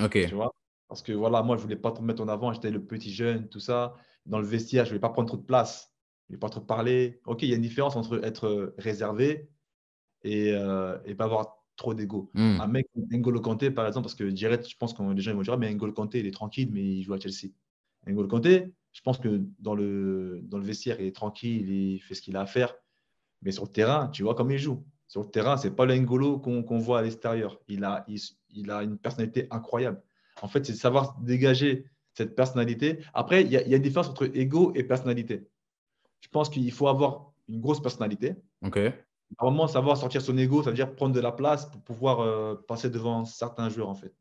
Ok. Tu vois? Parce que voilà, moi, je voulais pas trop me mettre en avant. J'étais le petit jeune, tout ça. Dans le vestiaire, je ne voulais pas prendre trop de place. Je ne voulais pas trop parler. Ok, il y a une différence entre être réservé et, euh, et pas avoir trop d'ego. Hmm. Un mec N'Golo Kanté, par exemple, parce que direct, je pense que les gens vont dire, mais N'Golo Kanté, il est tranquille, mais il joue à Chelsea. N'Golo Kanté, je pense que dans le, dans le vestiaire, il est tranquille, il fait ce qu'il a à faire. Mais sur le terrain, tu vois comme il joue. Sur le terrain, ce n'est pas le N'Golo qu'on voit à l'extérieur. Il a, il, il a une personnalité incroyable. En fait, c'est de savoir dégager cette personnalité. Après, il y, a une différence entre ego et personnalité. Je pense qu'il faut avoir une grosse personnalité. Ok. Normalement, savoir sortir son ego, ça veut dire prendre de la place pour pouvoir euh, passer devant certains joueurs, en fait.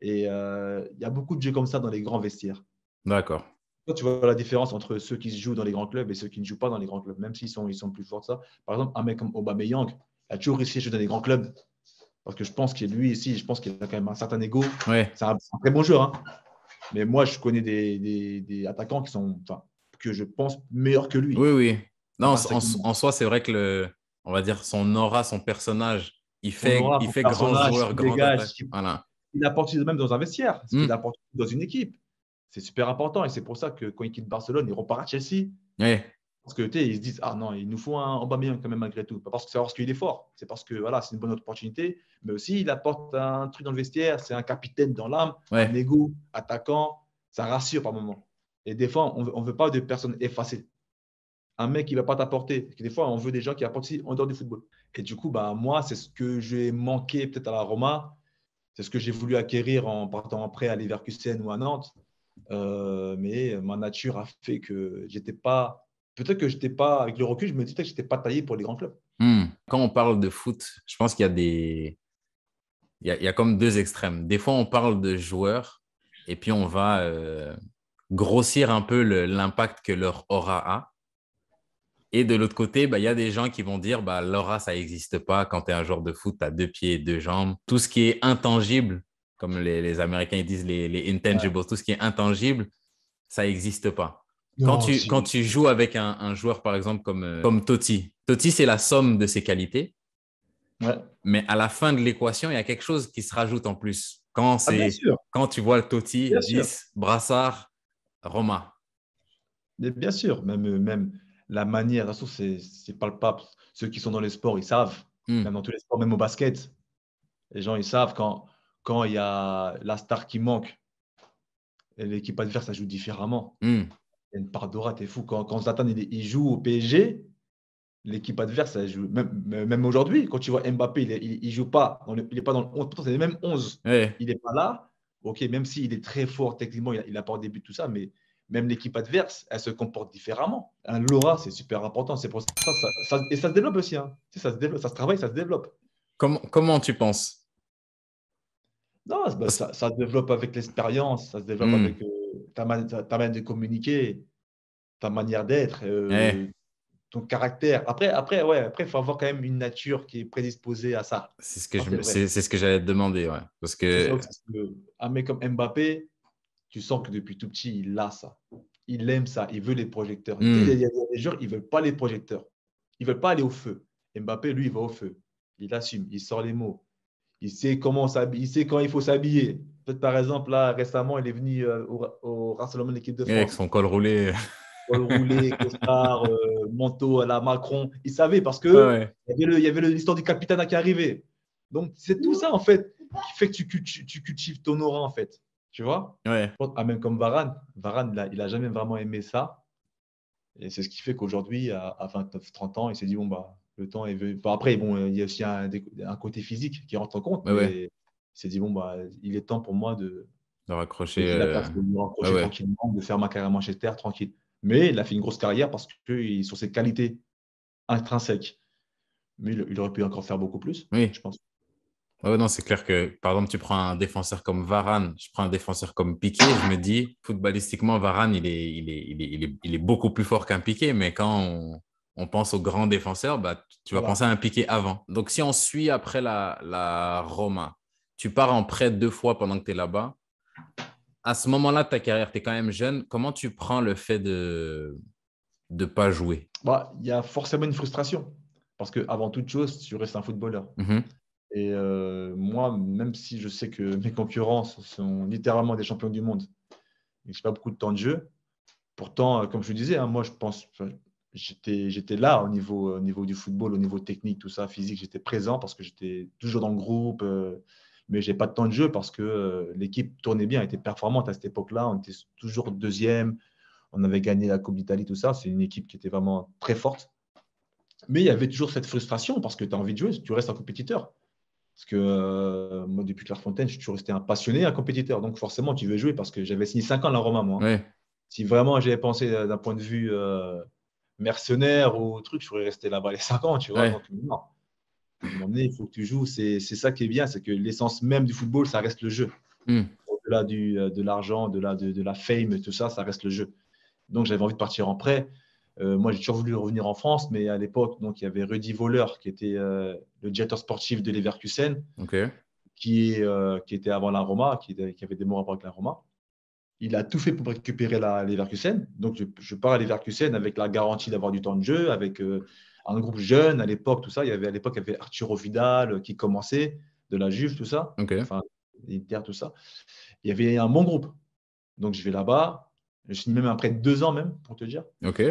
Et euh, il y a beaucoup de jeux comme ça dans les grands vestiaires. D'accord. Tu vois la différence entre ceux qui se jouent dans les grands clubs et ceux qui ne jouent pas dans les grands clubs, même s'ils sont, ils sont plus forts que ça. Par exemple, un mec comme Aubameyang a toujours réussi à jouer dans les grands clubs. Parce que je pense qu'il lui ici, je pense qu'il a quand même un certain ego. Ouais. C'est un, un très bon joueur. hein. Mais moi, je connais des, des- des attaquants qui sont, enfin, que je pense meilleurs que lui. Oui, oui. Non, en, soi, c'est vrai que le, on va dire son aura, son personnage, il fait, aura, il son fait grand joueur, il grand dégage, il- Voilà. Il apporte même dans un vestiaire, ce Mm. qu'il apporte dans une équipe. C'est super important et c'est pour ça que quand il quitte Barcelone, il repart à Chelsea. Ouais. Parce que ils se disent Ah non, il nous faut un Aubameyang quand même malgré tout. Pas parce que c'est parce qu'il est fort, c'est parce que voilà, c'est une bonne opportunité. Mais aussi, il apporte un truc dans le vestiaire. C'est un capitaine dans l'âme, Ouais. un égo, attaquant. Ça rassure par moment. Et des fois, on ne veut pas de personnes effacées. Un mec qui ne va pas t'apporter. Parce que Des fois, on veut des gens qui apportent aussi en dehors du football. Et du coup, bah, moi, c'est ce que j'ai manqué peut-être à la Roma. C'est ce que j'ai voulu acquérir en partant après à Leverkusen ou à Nantes. Euh, mais ma nature a fait que j'étais pas. Peut-être que j'étais pas, avec le recul, je me dis peut-être que j'étais pas taillé pour les grands clubs. Hmm. Quand on parle de foot, je pense qu'il y a des. Il y a, comme deux extrêmes. Des fois, on parle de joueurs et puis on va euh, grossir un peu l'impact que leur aura a. Et de l'autre côté, bah, il y a des gens qui vont dire bah, l'aura, ça n'existe pas. Quand tu es un joueur de foot, tu as deux pieds et deux jambes. Tout ce qui est intangible, comme les, les Américains disent les, les intangibles, tout ce qui est intangible, ça n'existe pas. Quand tu, quand tu joues avec un, un joueur, par exemple, comme, euh, comme Totti, Totti, c'est la somme de ses qualités, Ouais. mais à la fin de l'équation, il y a quelque chose qui se rajoute en plus. Quand, Ah, c'est, quand tu vois le Totti, Bien sûr. 10, Brassard, Roma. Mais bien sûr, même, même la manière, c'est c'est palpable. Ceux qui sont dans les sports, ils savent. Hmm. Même dans tous les sports, même au basket. Les gens, ils savent quand, quand il y a la star qui manque, l'équipe adverse, ça joue différemment. Hmm. Il y a une part d'aura, t'es fou. Quand, quand Zlatan il, il joue au PSG, l'équipe adverse, elle joue. Même, même aujourd'hui, quand tu vois Mbappé, il, est- il, il joue pas, dans le- il n'est pas dans le 11, pourtant c'est les mêmes 11. Ouais. Il n'est pas là. Ok, même s'il est très fort techniquement, il, apporte des buts, tout ça, mais même l'équipe adverse, elle se comporte différemment. Un Laura, c'est super important. C'est pour ça, ça, ça- et ça se développe aussi. hein. Tu sais, ça, se développe, ça se travaille, ça se développe. Comment, comment tu penses? Non, bah, ça, ça se développe avec l'expérience, ça se développe Mm. avec euh, ta, ma- ta- ta manière de communiquer, ta manière d'être, euh, ton caractère. Après, après, ouais, après, il faut avoir quand même une nature qui est prédisposée à ça. C'est ce que, c'est ce j'allais te demander. Ouais. Parce que Un mec comme Mbappé, tu sens que depuis tout petit, il a ça. Il aime ça, il veut les projecteurs. Mm. Il y a- il y a des joueurs, ils ne veulent pas les projecteurs. Ils ne veulent pas aller au feu. Mbappé, lui, il va au feu. Il assume, il sort les mots. Il sait comment s'habiller, il sait quand il faut s'habiller. Peut-être par exemple, là, récemment, il est venu euh, au, au rassemblement de l'équipe de Ouais, avec France. son col roulé. Col roulé, costard, euh, manteau à la Macron. Il savait parce que Ouais. il y avait l'histoire du capitaine qui arrivait. Donc, c'est tout ça, en fait, qui fait que tu, culti- tu cultives ton aura, en fait. Tu vois? Ouais. ah, Même comme Varane. Varane, il a, il a jamais vraiment aimé ça. Et c'est ce qui fait qu'aujourd'hui, à, à 29-30 ans, il s'est dit, bon, bah, le temps est venu. Après, bon, il y a aussi un, côté physique qui rentre en compte. Mais ouais. Il s'est dit, bon, bah, il est temps pour moi de, De raccrocher. de la euh, place, de me raccrocher ouais. tranquillement, de faire ma carrière à Manchester tranquille. Mais il a fait une grosse carrière parce que sur ses qualités intrinsèques. Mais il, il aurait pu encore faire beaucoup plus, Oui. je pense. Ouais, non, c'est clair que, par exemple, tu prends un défenseur comme Varane, je prends un défenseur comme Piqué, je me dis, footballistiquement, Varane, il est, il est, il est, il est, il est beaucoup plus fort qu'un Piqué, mais quand on, on pense aux grands défenseurs, bah, tu vas Voilà. penser à un Piqué avant. Donc, si on suit après la, la Roma, tu pars en prêt deux fois pendant que tu es là-bas. À ce moment-là de ta carrière, tu es quand même jeune. Comment tu prends le fait de ne pas jouer? Bah, il y a forcément une frustration. Parce qu'avant toute chose, tu restes un footballeur. Mhm. Et euh, moi, même si je sais que mes concurrents sont littéralement des champions du monde que je n'ai pas beaucoup de temps de jeu, pourtant, euh, comme je le disais, hein, moi, je pense, j'étais, là au niveau, au niveau du football, au niveau technique, tout ça, physique, j'étais présent parce que j'étais toujours dans le groupe, euh, mais je n'ai pas de temps de jeu parce que l'équipe tournait bien, était performante à cette époque-là. On était toujours deuxième, on avait gagné la Coupe d'Italie, tout ça. C'est une équipe qui était vraiment très forte. Mais il y avait toujours cette frustration parce que tu as envie de jouer, tu restes un compétiteur. Parce que euh, moi, depuis Clairefontaine, je suis toujours resté un passionné, un compétiteur. Donc forcément, tu veux jouer parce que j'avais signé 5 ans à la Roma, moi. Ouais. Si vraiment j'avais pensé euh, d'un point de vue euh, mercenaire ou truc, je serais resté là-bas les 5 ans, tu vois. Ouais. Donc, non. À un moment donné, il faut que tu joues. C'est ça qui est bien, c'est que l'essence même du football, ça reste le jeu. Hmm. Au-delà de l'argent, de de, de la fame, tout ça, ça reste le jeu. Donc, j'avais envie de partir en prêt. Moi, j'ai toujours voulu revenir en France, mais à l'époque, donc il y avait Rudy Voleur, qui était le directeur sportif de Leverkusen, qui, qui était avant la Roma, qui, qui avait des mots avec la Roma il a tout fait pour récupérer la Leverkusen. Donc, je, pars à Leverkusen avec la garantie d'avoir du temps de jeu, avec euh, un groupe jeune à l'époque, tout ça. Il y avait, à l'époque, il y avait Arturo Vidal euh, qui commençait, de la Juve, tout ça. Enfin, Inter, tout ça. Il y avait un bon groupe. Donc, je vais là-bas. Je suis même après deux ans, même, pour te dire. Ok.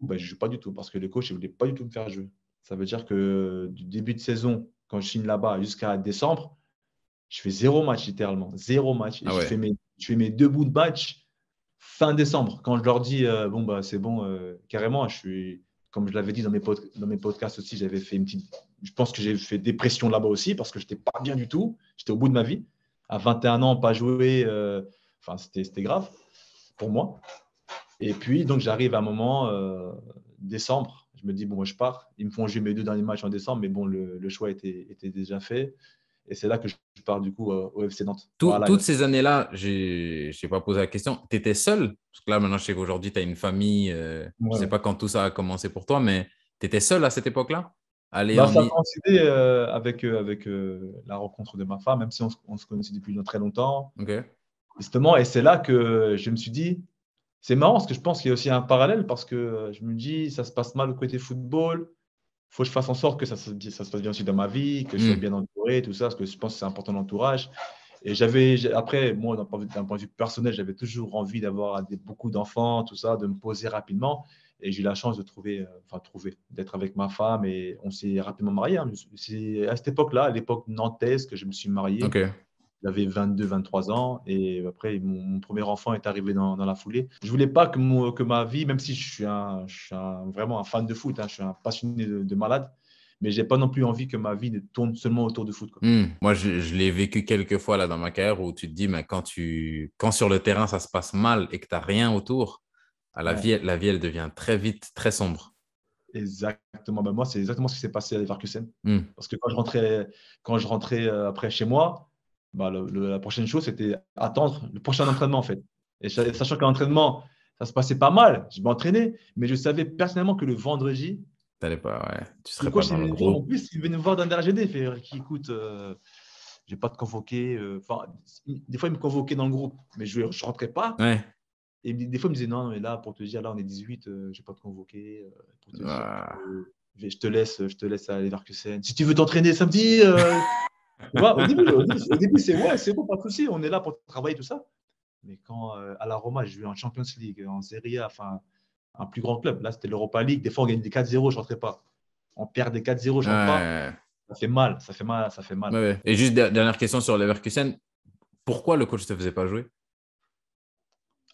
Ben, je ne joue pas du tout parce que le coach ne voulait pas du tout me faire jouer. Ça veut dire que du début de saison, quand je signe là-bas jusqu'à décembre, je fais zéro match littéralement. Zéro match. Et ah je fais mes je fais mes deux bouts de match fin décembre. Quand je leur dis, euh, bon, bah, c'est bon, euh, carrément, je suis, comme je l'avais dit dans mes, dans mes podcasts aussi, j'avais fait une petite. Je pense que j'ai fait dépression là-bas aussi parce que je n'étais pas bien du tout. J'étais au bout de ma vie. À 21 ans, pas jouer, euh, enfin, c'était grave pour moi. Et puis, donc, j'arrive à un moment, décembre, je me dis, bon, je pars. Ils me font jouer mes deux derniers matchs en décembre, mais bon, le, le choix était, était déjà fait. Et c'est là que je pars du coup euh, au FC Nantes. toutes ces années-là, je n'ai pas posé la question. Tu étais seul? Parce que là, maintenant, je sais qu'aujourd'hui, tu as une famille. Euh, je ne sais pas quand tout ça a commencé pour toi, mais tu étais seul à cette époque-là? Bah, Ça a coïncidé euh, avec, avec la rencontre de ma femme, même si on, se connaissait depuis très longtemps. Justement, et c'est là que je me suis dit, c'est marrant parce que je pense qu'il y a aussi un parallèle parce que je me dis, ça se passe mal au côté football faut que je fasse en sorte que ça, ça, se passe bien aussi dans ma vie, que je sois mm. bien entouré, tout ça, parce que je pense que c'est important l'entourage. Et j'avais, après, moi, d'un point, de vue personnel, j'avais toujours envie d'avoir beaucoup d'enfants, tout ça, de me poser rapidement. Et j'ai eu la chance de trouver, euh, enfin, trouver, d'être avec ma femme et on s'est rapidement mariés. Hein. C'est à cette époque-là, à l'époque nantaise, que je me suis marié. J'avais 22, 23 ans et après, mon, premier enfant est arrivé dans, la foulée. Je voulais pas que, que ma vie, même si je suis, un, je suis vraiment un fan de foot, hein, je suis un passionné de, malade, mais j'ai pas non plus envie que ma vie ne tourne seulement autour du foot. Hmm. Moi, je, je l'ai vécu quelques fois là dans ma carrière où tu te dis, mais quand, tu, quand sur le terrain ça se passe mal et que tu n'as rien autour, à la, vie, la vie, elle devient très vite très sombre. Exactement. Ben moi, c'est exactement ce qui s'est passé à Leverkusen. Hmm. Parce que quand je rentrais, quand je rentrais euh, après chez moi, bah, la prochaine chose, c'était attendre le prochain entraînement, en fait. Et sachant qu'un entraînement, ça se passait pas mal, je m'entraînais, mais je savais personnellement que le vendredi. T'allais pas, ouais. Tu serais pas dans le groupe. En plus, il venait me voir dans le RGD, il fait qui écoute, euh, je vais pas te convoquer. Euh, enfin, des fois, il me convoquait dans le groupe, mais je ne rentrais pas. Ouais. Et des fois, il me disait non, mais là, pour te dire, là, on est 18, euh, je vais pas te convoquer. je te laisse, je te laisse aller vers Leverkusen. Si tu veux t'entraîner samedi, au début, c'est ouais, c'est bon, pas de souci, on est là pour travailler tout ça. Mais quand euh, à la Roma, j'ai joué en Champions League, en Serie A, enfin, un plus grand club, là, c'était l'Europa League. Des fois, on gagne des 4-0, je ne rentrais pas. On perd des 4-0, je ne rentre pas. Ça fait mal, ça fait mal, ça fait mal. Et juste dernière question sur Leverkusen, pourquoi le coach ne te faisait pas jouer?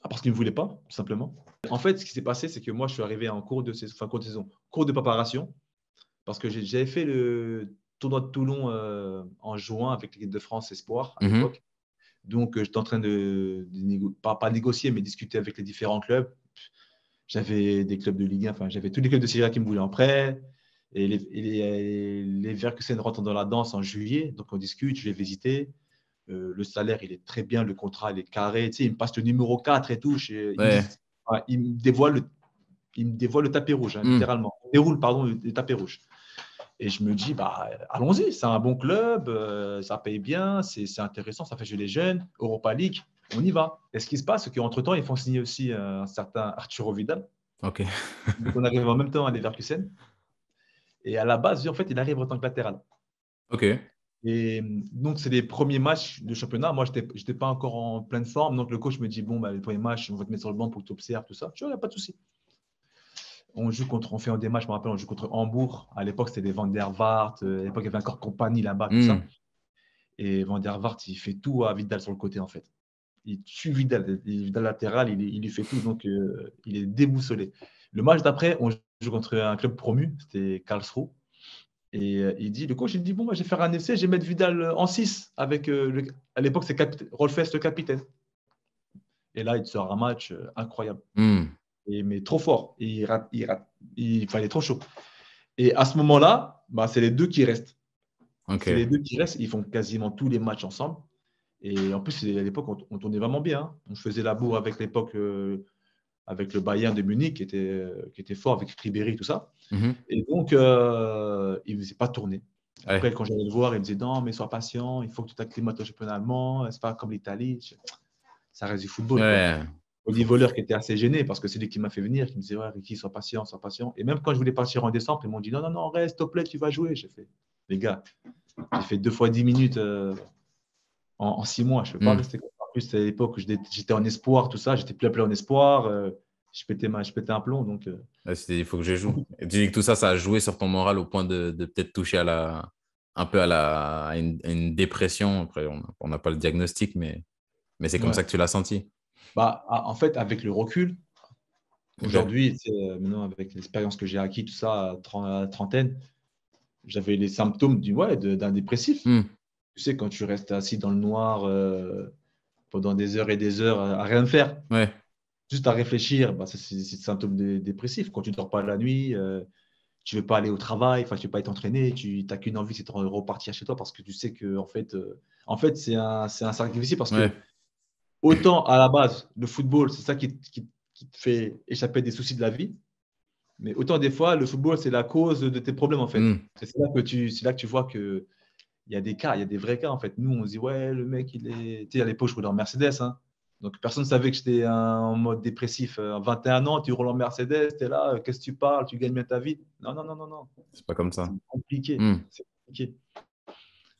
Ah, Parce qu'il ne voulait pas, tout simplement. En fait, ce qui s'est passé, c'est que moi, je suis arrivé en cours de, enfin, cours de saison, cours de préparation, parce que j'avais fait le tournoi de Toulon euh, en juin avec l'équipe de France Espoir à mhm. l'époque. Donc, euh, j'étais en train de, pas, pas, négocier, mais discuter avec les différents clubs. J'avais des clubs de Ligue 1, enfin, j'avais tous les clubs de Serie A qui me voulaient en prêt. Et les, et les, les rentrent dans la danse en juillet. Donc, on discute, je vais visiter. Euh, le salaire, il est très bien, le contrat, il est carré. Tu sais, il me passe le numéro 4 et tout. il, me, dévoile le, il me dévoile le tapis rouge, hein, mm. littéralement. Il déroule, pardon, le tapis rouge. Et je me dis, bah, allons-y, c'est un bon club, euh, ça paye bien, c'est intéressant, ça fait jouer les jeunes, Europa League, on y va. Et ce qui se passe, c'est qu'entre-temps, ils font signer aussi euh, un certain Arturo Vidal. Ok. donc on arrive en même temps à Leverkusen. Et à la base, en fait, il arrive en tant que latéral. Ok. Et donc, c'est les premiers matchs de championnat. Moi, je n'étais pas encore en pleine forme. Donc, le coach me dit Bon, bah, les premiers matchs, on va te mettre sur le banc pour que tu observes tout ça. Tu vois, il n'y a pas de souci on joue contre, on fait des matchs, je me rappelle, on joue contre Hambourg. À l'époque, c'était des Van der Vaart. Euh, à l'époque, il y avait encore compagnie là-bas, tout ça. Hmm. Et Van der Vaart, il fait tout à Vidal sur le côté, en fait. Il tue Vidal, Vidal latéral, il, il lui fait tout, donc euh, il est déboussolé. Le match d'après, on joue contre un club promu, c'était Karlsruhe. Et euh, il dit, le coach, il dit, bon, moi, je vais faire un essai, je vais mettre Vidal en 6 avec, à l'époque, c'est Rolfes, le capitaine. Et là, il sort un match incroyable. Mais trop fort. Il, il, il, fallait trop chaud. Et à ce moment-là, bah, c'est les deux qui restent. C'est les deux qui restent. Ils font quasiment tous les matchs ensemble. Et en plus, à l'époque, on, tournait vraiment bien. Hein. On faisait la bourre avec l'époque, euh, avec le Bayern de Munich qui était, qui était fort avec Ribéry, tout ça. Mhm. Et donc, euh, il ne faisait pas tourner. Après, quand j'allais le voir, il me disait Non, mais sois patient, il faut que tu t'acclimates au championnat allemand, c'est pas comme l'Italie. Ça reste du football. Ouais. Olivier Voleur qui était assez gêné parce que c'est lui qui m'a fait venir, qui me disait Ouais, Ricky, sois patient, sois patient. Et même quand je voulais partir en décembre, ils m'ont dit Non, non, non, reste, s'il te plaît, tu vas jouer. J'ai fait Les gars, j'ai fait deux fois dix minutes euh, en, six mois. Je ne peux pas hmm. rester comme ça. En plus, à l'époque où j'étais en espoir, tout ça, j'étais plus appelé en espoir. Euh, je, pétais ma, je pétais un plomb. Donc, euh. il faut que je joue. Et tu dis que tout ça, ça a joué sur ton moral au point de, de peut-être toucher à la, un peu à, la, à une, dépression. Après, on n'a pas le diagnostic, mais, mais c'est comme ça que tu l'as senti. Bah, en fait, avec le recul, aujourd'hui, maintenant avec l'expérience que j'ai acquis, tout ça à la trentaine, j'avais les symptômes du, ouais, d'un dépressif. Hmm. Tu sais, quand tu restes assis dans le noir euh, pendant des heures et des heures à, rien faire, ouais. juste à réfléchir, bah, c'est des symptômes dépressifs. Quand tu ne dors pas la nuit, euh, tu ne veux pas aller au travail, tu ne veux pas être entraîné, tu n'as qu'une envie, c'est de repartir chez toi parce que tu sais que en fait, euh, en fait c'est un, un cercle difficile parce que autant à la base, le football, c'est ça qui, qui, qui te fait échapper des soucis de la vie. Mais autant des fois, le football, c'est la cause de tes problèmes, en fait. Mm. C'est là, que tu, là que tu vois qu'il y a des cas, il y a des vrais cas, en fait. Nous, on se dit, ouais, le mec, il est. Tu sais, à l'époque, je roulais en Mercedes. Hein. Donc, personne ne savait que j'étais en mode dépressif. À 21 ans, tu roules en Mercedes, tu es là, qu'est-ce que tu parles, tu gagnes bien ta vie. Non, non, non, non, non. C'est pas comme ça. C'est compliqué. Mm. C'est compliqué.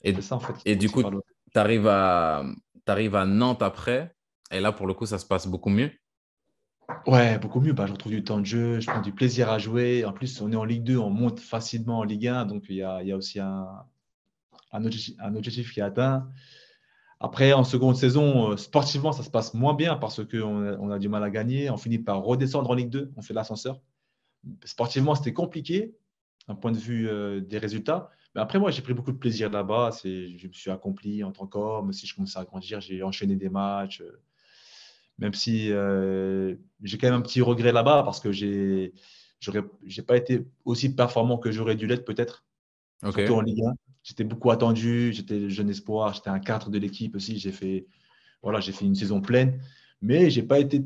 Et, ça, en fait, et du coup, tu arrives à, arrives à Nantes après, et là, pour le coup, ça se passe beaucoup mieux. Ouais, beaucoup mieux. Bah, je retrouve du temps de jeu, je prends du plaisir à jouer. En plus, on est en Ligue 2, on monte facilement en Ligue 1, donc il y a, aussi un, objectif, qui est atteint. Après, en seconde saison, euh, sportivement, ça se passe moins bien parce qu'on a, on a du mal à gagner. On finit par redescendre en Ligue 2, on fait l'ascenseur. Sportivement, c'était compliqué, d'un point de vue euh, des résultats. Mais après, moi, j'ai pris beaucoup de plaisir là-bas. Je me suis accompli en tant qu'homme. Si je commençais à grandir, j'ai enchaîné des matchs. Euh, même si euh, j'ai quand même un petit regret là-bas parce que j'ai n'ai pas été aussi performant que j'aurais dû l'être peut-être. Surtout en Ligue 1. J'étais beaucoup attendu, j'étais jeune espoir, j'étais un 4 de l'équipe aussi. J'ai fait, voilà, fait une saison pleine, mais j'ai pas été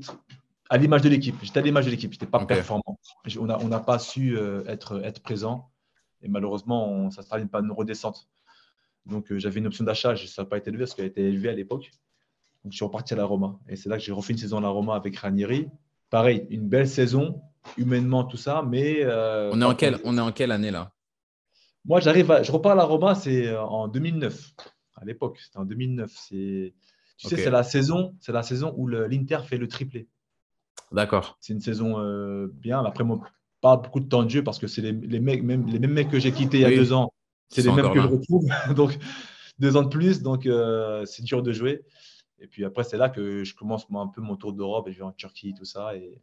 à l'image de l'équipe. J'étais à l'image de l'équipe, j'étais pas performant. On n'a on pas su euh, être, être présent et malheureusement, ça ne se pas une redescente. Donc euh, j'avais une option d'achat, ça n'a pas été élevé parce qu'elle a été élevée à l'époque. Donc, je suis reparti à la Roma. Et c'est là que j'ai refait une saison à la Roma avec Ranieri. Pareil, une belle saison, humainement, tout ça. Mais, euh, on, est en quelle, on est en quelle année là? Moi, j'arrive je repars à la Roma, c'est euh, en 2009. À l'époque, c'était en 2009. C'est, tu sais, c'est la saison, c'est la saison où l'Inter fait le triplé. D'accord. C'est une saison euh, bien. Après, moi, beaucoup de temps de jeu parce que c'est les, les, mecs, même, les mêmes mecs que j'ai quittés il y a deux ans. C'est les mêmes que je retrouve. donc, deux ans de plus. Donc, c'est dur de jouer. Et puis après, c'est là que je commence un peu mon tour d'Europe et je vais en Turquie, tout ça. Et...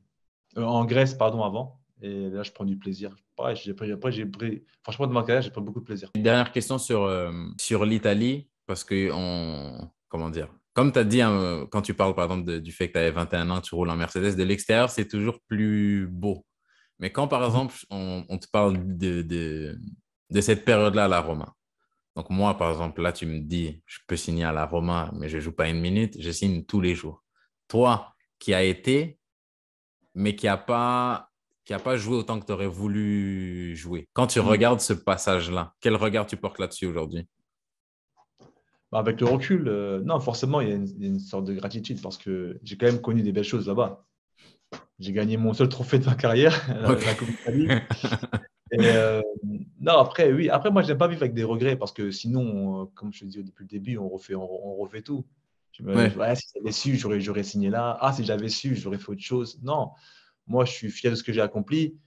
Euh, en Grèce, pardon, avant. Et là, je prends du plaisir. Pareil, pris, après, j'ai pris, franchement, de ma carrière, j'ai pris beaucoup de plaisir. Une dernière question sur, euh, sur l'Italie, parce que, on, comment dire, comme tu as dit, hein, quand tu parles par exemple du fait que tu avais 21 ans, tu roules en Mercedes, de l'extérieur, c'est toujours plus beau. Mais quand par exemple, on, on te parle de, de, de cette période-là à la Roma, donc moi, par exemple, là, tu me dis, je peux signer à la Roma, mais je ne joue pas une minute, je signe tous les jours. Toi, qui as été, mais qui n'a pas, qui a pas joué autant que tu aurais voulu jouer, quand tu mm. regardes ce passage-là, quel regard tu portes là-dessus aujourd'hui? Bah, Avec le recul, euh, non, forcément, il y, a une, sorte de gratitude parce que j'ai quand même connu des belles choses là-bas. J'ai gagné mon seul trophée de ma carrière, la, Coupe euh, non, après, oui. Après, moi, je n'aime pas vivre avec des regrets parce que sinon, comme je te dis depuis le début, on refait, on, refait tout. Je me si j'avais su, j'aurais, signé là. Ah, si j'avais su, j'aurais fait autre chose. Non, moi, je suis fier de ce que j'ai accompli.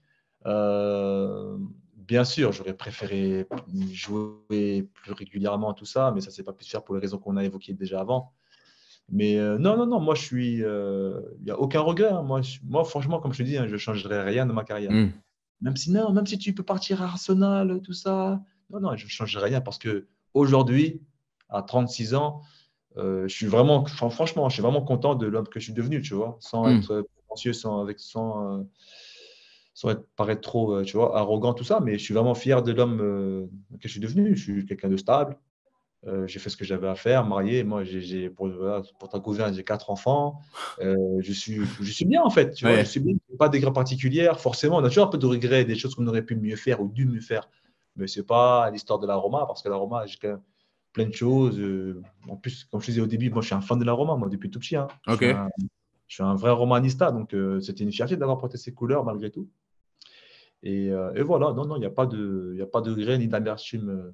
Euh, bien sûr, j'aurais préféré jouer plus régulièrement, tout ça, mais ça ne s'est pas pu faire pour les raisons qu'on a évoquées déjà avant. Mais non, non, non, moi, je suis. Il n'y a aucun regret. Hein. Moi, moi, franchement, comme je te dis, hein, je ne changerai rien de ma carrière. Hmm. Même si, non, même si tu peux partir à Arsenal, tout ça. Non, non, je ne change rien parce que aujourd'hui, à 36 ans, euh, je suis vraiment, franchement, je suis vraiment content de l'homme que je suis devenu, tu vois, sans hmm. être prétentieux, sans, avec, sans, euh, sans être, paraître trop, euh, tu vois, arrogant, tout ça, mais je suis vraiment fier de l'homme que je suis devenu. Je suis quelqu'un de stable. Euh, j'ai fait ce que j'avais à faire, marié. Moi, j'ai, pour, pour ta cousine, j'ai quatre enfants. Euh, je, suis, je suis bien, en fait. Tu vois, je suis bien. Pas des regrets particulières. Forcément, on a toujours un peu de regrets, des choses qu'on aurait pu mieux faire ou dû mieux faire. Mais ce n'est pas l'histoire de la Roma, parce que la Roma, j'ai quand même plein de choses. Euh, en plus, comme je disais au début, moi, je suis un fan de la Roma, moi, depuis tout petit. Hein. Je, suis un, vrai romanista, donc c'était une fierté d'avoir porté ces couleurs malgré tout. Et, et voilà, non, non, il n'y a pas de, a pas de regret ni d'amertume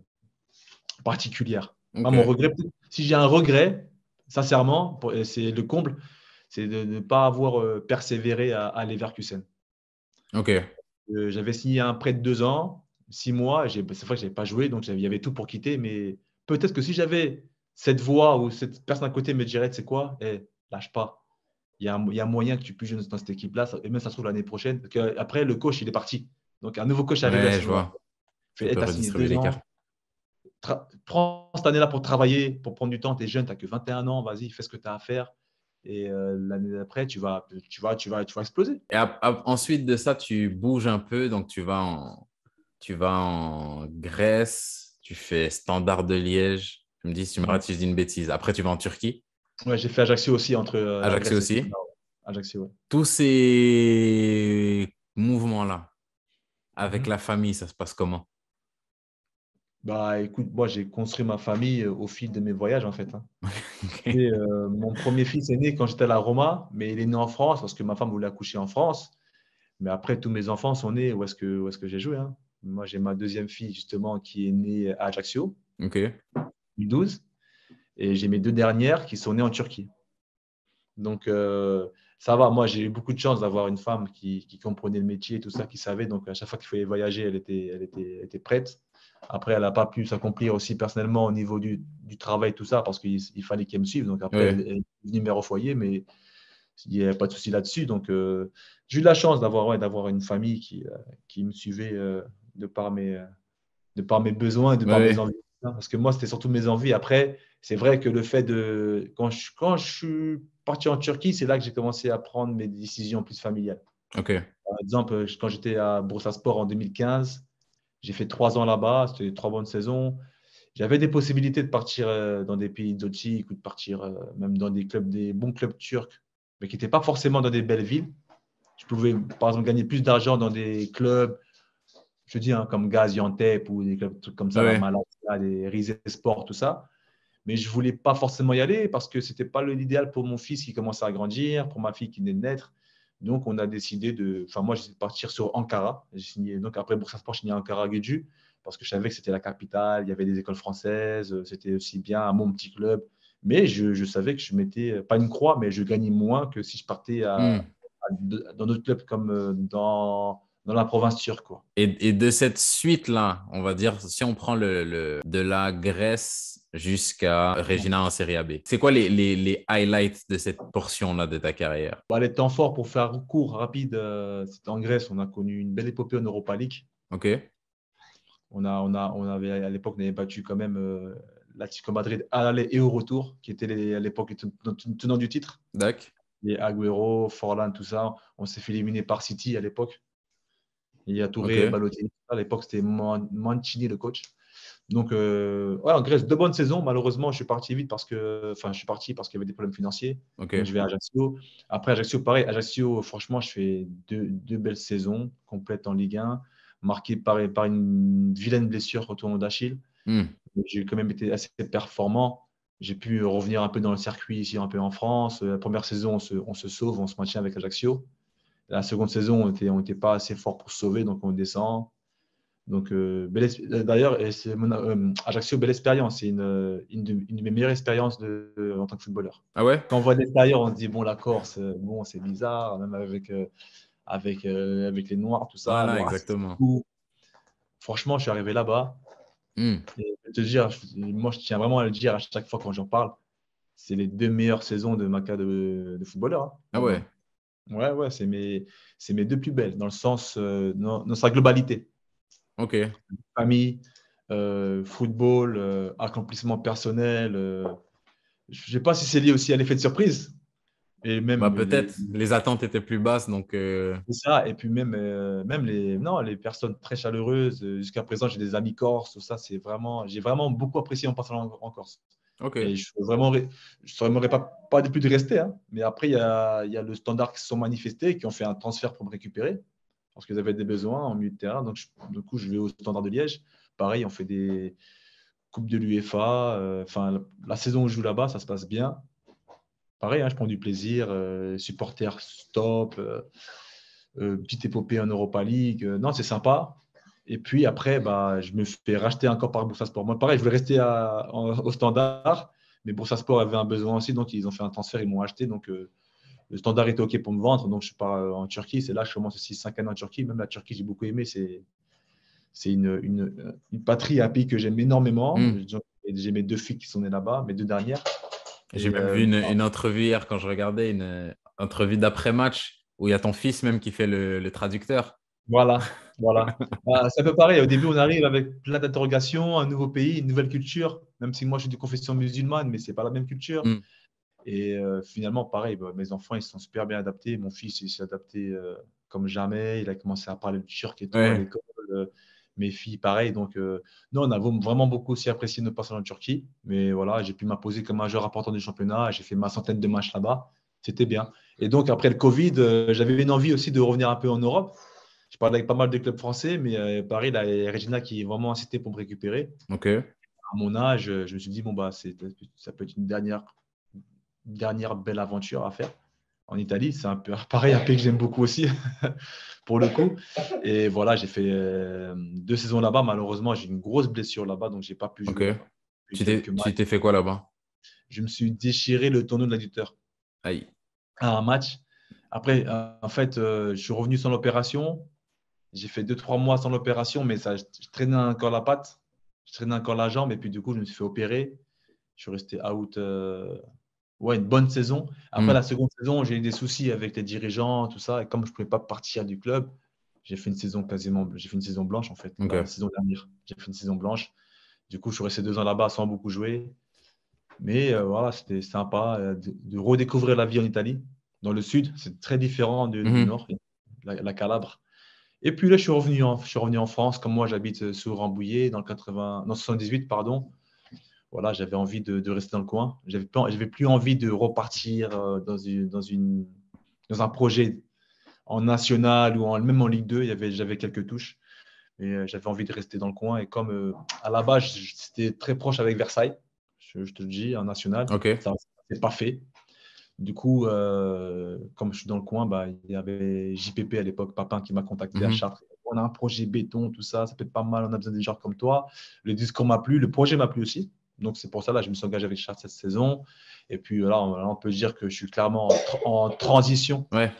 particulière. mon regret, si j'ai un regret, sincèrement, c'est le comble, c'est de ne pas avoir euh, persévéré à, à Leverkusen. Ok. Euh, j'avais signé un prêt de deux ans, six mois. C'est vrai que je n'avais pas joué, donc il y avait tout pour quitter. Mais peut-être que si j'avais cette voix ou cette personne à côté me dirait, c'est quoi eh, Lâche pas. Il y, a un, il y, a moyen que tu puisses jouer dans cette équipe-là. Et même ça se trouve l'année prochaine. après, le coach, il est parti. Donc un nouveau coach arrive. Ouais, je vois. Fait, prends cette année-là pour travailler, pour prendre du temps. Tu es jeune, tu n'as que 21 ans, vas-y, fais ce que tu as à faire. Et euh, l'année d'après, tu vas, tu, vas, tu, vas, tu vas exploser. Et ensuite de ça, tu bouges un peu. Donc, tu vas en, tu vas en Grèce, tu fais Standard de Liège. Tu me dis si tu m'arrêtes si je dis une bêtise. Après, tu vas en Turquie. Ouais, j'ai fait Ajaccio aussi. entre euh, Ajaccio aussi Ajaccio, ouais. Tous ces mouvements-là, avec mhm. la famille, ça se passe comment? Bah, écoute, moi, j'ai construit ma famille euh, au fil de mes voyages, en fait. Hein. Euh, mon premier fils est né quand j'étais à la Roma, mais il est né en France parce que ma femme voulait accoucher en France. Mais après, tous mes enfants sont nés où est-ce que, où est que j'ai joué. Hein. Moi, j'ai ma deuxième fille, justement, qui est née à Ajaccio, Ok. 2012. Et j'ai mes deux dernières qui sont nées en Turquie. Donc, euh, ça va. Moi, j'ai eu beaucoup de chance d'avoir une femme qui, qui comprenait le métier et tout ça, qui savait. Donc, à chaque fois qu'il fallait voyager, elle était, elle était, elle était prête. Après, elle n'a pas pu s'accomplir aussi personnellement au niveau du, du travail, tout ça, parce qu'il fallait qu'elle me suive. Donc après, elle est venue au foyer, mais il n'y avait pas de souci là-dessus. Donc euh, j'ai eu la chance d'avoir ouais, d'avoir une famille qui, euh, qui me suivait euh, de, par mes, de par mes besoins et de par mes envies. Parce que moi, c'était surtout mes envies. Après, c'est vrai que le fait de. Quand je, quand je suis parti en Turquie, c'est là que j'ai commencé à prendre mes décisions plus familiales. Ok. Par exemple, quand j'étais à Sport en 2015, j'ai fait trois ans là-bas, c'était trois bonnes saisons. J'avais des possibilités de partir euh, dans des pays exotiques ou de partir euh, même dans des clubs, des bons clubs turcs, mais qui n'étaient pas forcément dans des belles villes. Je pouvais, par exemple, gagner plus d'argent dans des clubs, je dis, hein, comme Gaziantep ou des clubs comme ça, ouais. des Rizé Sport, tout ça. Mais je ne voulais pas forcément y aller parce que ce n'était pas l'idéal pour mon fils qui commençait à grandir, pour ma fille qui venait de naître. Donc, on a décidé de. Enfin, moi, j'ai partir sur Ankara. J'ai signé. Donc, après Boursa Sport, j'ai signé Ankara Guédu parce que je savais que c'était la capitale. Il y avait des écoles françaises. C'était aussi bien à mon petit club. Mais je, savais que je mettais, pas une croix, mais je gagnais moins que si je partais à, hmm. dans d'autres clubs comme euh, dans, dans la province turque. Quoi. Et, et, de cette suite-là, on va dire, si on prend le, le de la Grèce jusqu'à Regina en Serie AB. C'est quoi les, les, les, highlights de cette portion-là de ta carrière? Bah, Les temps forts, pour faire court, rapide, euh, c'était en Grèce. On a connu une belle épopée en Europa League. OK. On, a, on, a, on avait, à l'époque, on avait battu quand même euh, l'Atlético Madrid à l'aller et au retour, qui était à l'époque tenant du titre. D'accord. Les Agüero, Forlan, tout ça. On s'est fait éliminer par City à l'époque. Il y a Touré, okay. Balotelli. À l'époque, c'était Mancini, le coach. Donc, euh, ouais, en Grèce, deux bonnes saisons. Malheureusement, je suis parti vite parce que, enfin, je suis parti parce qu'il y avait des problèmes financiers. Donc, je vais à Ajaccio. Après Ajaccio, pareil. Ajaccio, franchement, je fais deux, deux belles saisons complètes en Ligue 1, marquées par, par une vilaine blessure au tournoi d'Achille. Hmm. J'ai quand même été assez performant. J'ai pu revenir un peu dans le circuit ici, un peu en France. La première saison, on se, on se sauve, on se maintient avec Ajaccio. La seconde saison, on n'était on était pas assez fort pour se sauver, donc on descend. Donc, euh, euh, d'ailleurs, euh, Ajaccio, belle expérience. C'est une, une, de mes meilleures expériences de, en tant que footballeur. Ah ouais? Quand on voit l'extérieur, on se dit, bon, la Corse, bon, c'est bizarre, même avec, avec, avec les Noirs, tout ça. Voilà, exactement. Franchement, je suis arrivé là-bas. Et te dire, moi, je tiens vraiment à le dire à chaque fois quand j'en parle. C'est les deux meilleures saisons de ma carrière de, de footballeur. Hein. Ah ouais? Ouais, ouais, c'est mes, mes deux plus belles, dans le sens, dans, dans sa globalité. Ok. Famille, euh, football, euh, accomplissement personnel. Euh, je ne sais pas si c'est lié aussi à l'effet de surprise. Et même bah, peut-être les... attentes étaient plus basses, donc. C'est ça. Et puis même, même les, non, les personnes très chaleureuses. Jusqu'à présent, j'ai des amis corses, tout ça. C'est vraiment, j'ai vraiment beaucoup apprécié en passant en, Corse. Ok. Et je vraiment, je ne pas pas plus de rester. Hein. Mais après, il y a, y a, le standard qui se sont manifestés, qui ont fait un transfert pour me récupérer parce qu'ils avaient des besoins en milieu de terrain. Donc, du coup, je vais au standard de Liège. Pareil, on fait des coupes de l'UEFA. Euh, enfin, la saison où je joue là-bas, ça se passe bien pareil, hein, je prends du plaisir. Euh, supporter stop, euh, euh, petite épopée en Europa League. non, c'est sympa. Et puis après, bah, je me fais racheter encore par Boursa Sport. Moi, pareil, je voulais rester au standard, mais Boursa Sport avait un besoin aussi, donc ils ont fait un transfert, ils m'ont acheté. Donc le standard était OK pour me vendre, donc je pars en Turquie. C'est là que je commence aussi 5 années en Turquie. Même la Turquie, j'ai beaucoup aimé. C'est c'est une, une, une, patrie, un pays que j'aime énormément. Hmm. J'ai mes deux filles qui sont nées là-bas, mes deux dernières. J'ai même vu une, une, entrevue hier quand je regardais, une entrevue d'après-match où il y a ton fils même qui fait le, traducteur. Voilà, voilà. Ah, c'est un peu pareil. Au début, on arrive avec plein d'interrogations, un nouveau pays, une nouvelle culture. Même si moi, je suis de confession musulmane, mais c'est pas la même culture. Mm. Et euh, finalement, pareil, bah, mes enfants, ils sont super bien adaptés. Mon fils, il s'est adapté euh, comme jamais. Il a commencé à parler le turc et tout à l'école. Euh, mes filles, pareil. Donc, non, on a vraiment beaucoup aussi apprécié notre passage en Turquie. Mais voilà, j'ai pu m'imposer comme un joueur important du championnat. J'ai fait ma centaine de matchs là-bas. C'était bien. Et donc, après le Covid, j'avais une envie aussi de revenir un peu en Europe. Je parlais avec pas mal de clubs français, mais pareil, là, il y a Regina qui est vraiment incité pour me récupérer. OK. À mon âge, je me suis dit, bon, bah, ça peut être une dernière, dernière belle aventure à faire en Italie. C'est un peu pareil, un pays que j'aime beaucoup aussi, pour le coup. Et voilà, j'ai fait euh, deux saisons là-bas. Malheureusement, j'ai une grosse blessure là-bas, donc j'ai pas pu jouer. Tu t'es fait quoi là-bas? Je me suis déchiré le tonneau de l'adducteur. Aïe. À un match. Après, euh, en fait, euh, je suis revenu sans l'opération. J'ai fait deux, trois mois sans l'opération, mais ça, je, traînais encore la patte, je traînais encore la jambe, et puis du coup, je me suis fait opérer. Je suis resté out ouais, une bonne saison. Après hmm. la seconde saison, j'ai eu des soucis avec les dirigeants, tout ça. Et comme je ne pouvais pas partir du club, j'ai fait une saison quasiment, j'ai fait une saison blanche en fait. La saison dernière, j'ai fait une saison blanche. Du coup, je suis resté deux ans là-bas sans beaucoup jouer. Mais euh, voilà, c'était sympa euh, de, redécouvrir la vie en Italie, dans le sud. C'est très différent du, hmm. nord, la, Calabre. Et puis là, je suis revenu en, je suis revenu en France. Comme moi, j'habite euh, sous Rambouillet, dans le 80, non, 78, pardon voilà, j'avais envie de, rester dans le coin. Je n'avais plus envie de repartir euh, dans, une, dans, une, dans un projet en national ou en, même en Ligue 2. J'avais quelques touches. Mais euh, j'avais envie de rester dans le coin. Et comme euh, à la base, c'était très proche avec Versailles, je, te le dis, en national. Ça n'est pas fait. Du coup, comme je suis dans le coin, bah, il y avait JPP à l'époque, Papin, qui m'a contacté à mhm. Chartres. On a un projet béton, tout ça, ça peut être pas mal, on a besoin des gens comme toi. Le discours m'a plu, le projet m'a plu aussi. Donc, c'est pour ça, là, je me suis engagé avec Charles cette saison. Et puis, là, on, peut dire que je suis clairement en, transition. Ouais.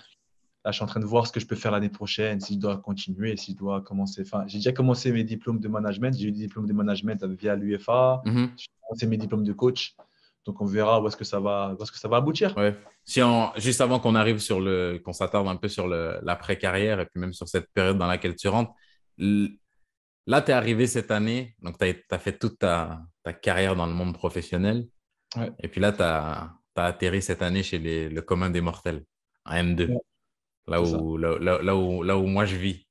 Là, je suis en train de voir ce que je peux faire l'année prochaine, si je dois continuer, si je dois commencer. Enfin, j'ai déjà commencé mes diplômes de management. J'ai eu des diplômes de management via l'UFA. Mhm. J'ai commencé mes diplômes de coach. Donc, on verra où est-ce que ça va, où que ça va aboutir. Ouais. Si juste avant qu'on arrive sur le, qu'on s'attarde un peu sur l'après-carrière et puis même sur cette période dans laquelle tu rentres, Là, tu es arrivé cette année, donc tu as, fait toute ta, carrière dans le monde professionnel. Et puis là, tu as, atterri cette année chez le commun des mortels, en M2, là, où, là, où, là où moi je vis,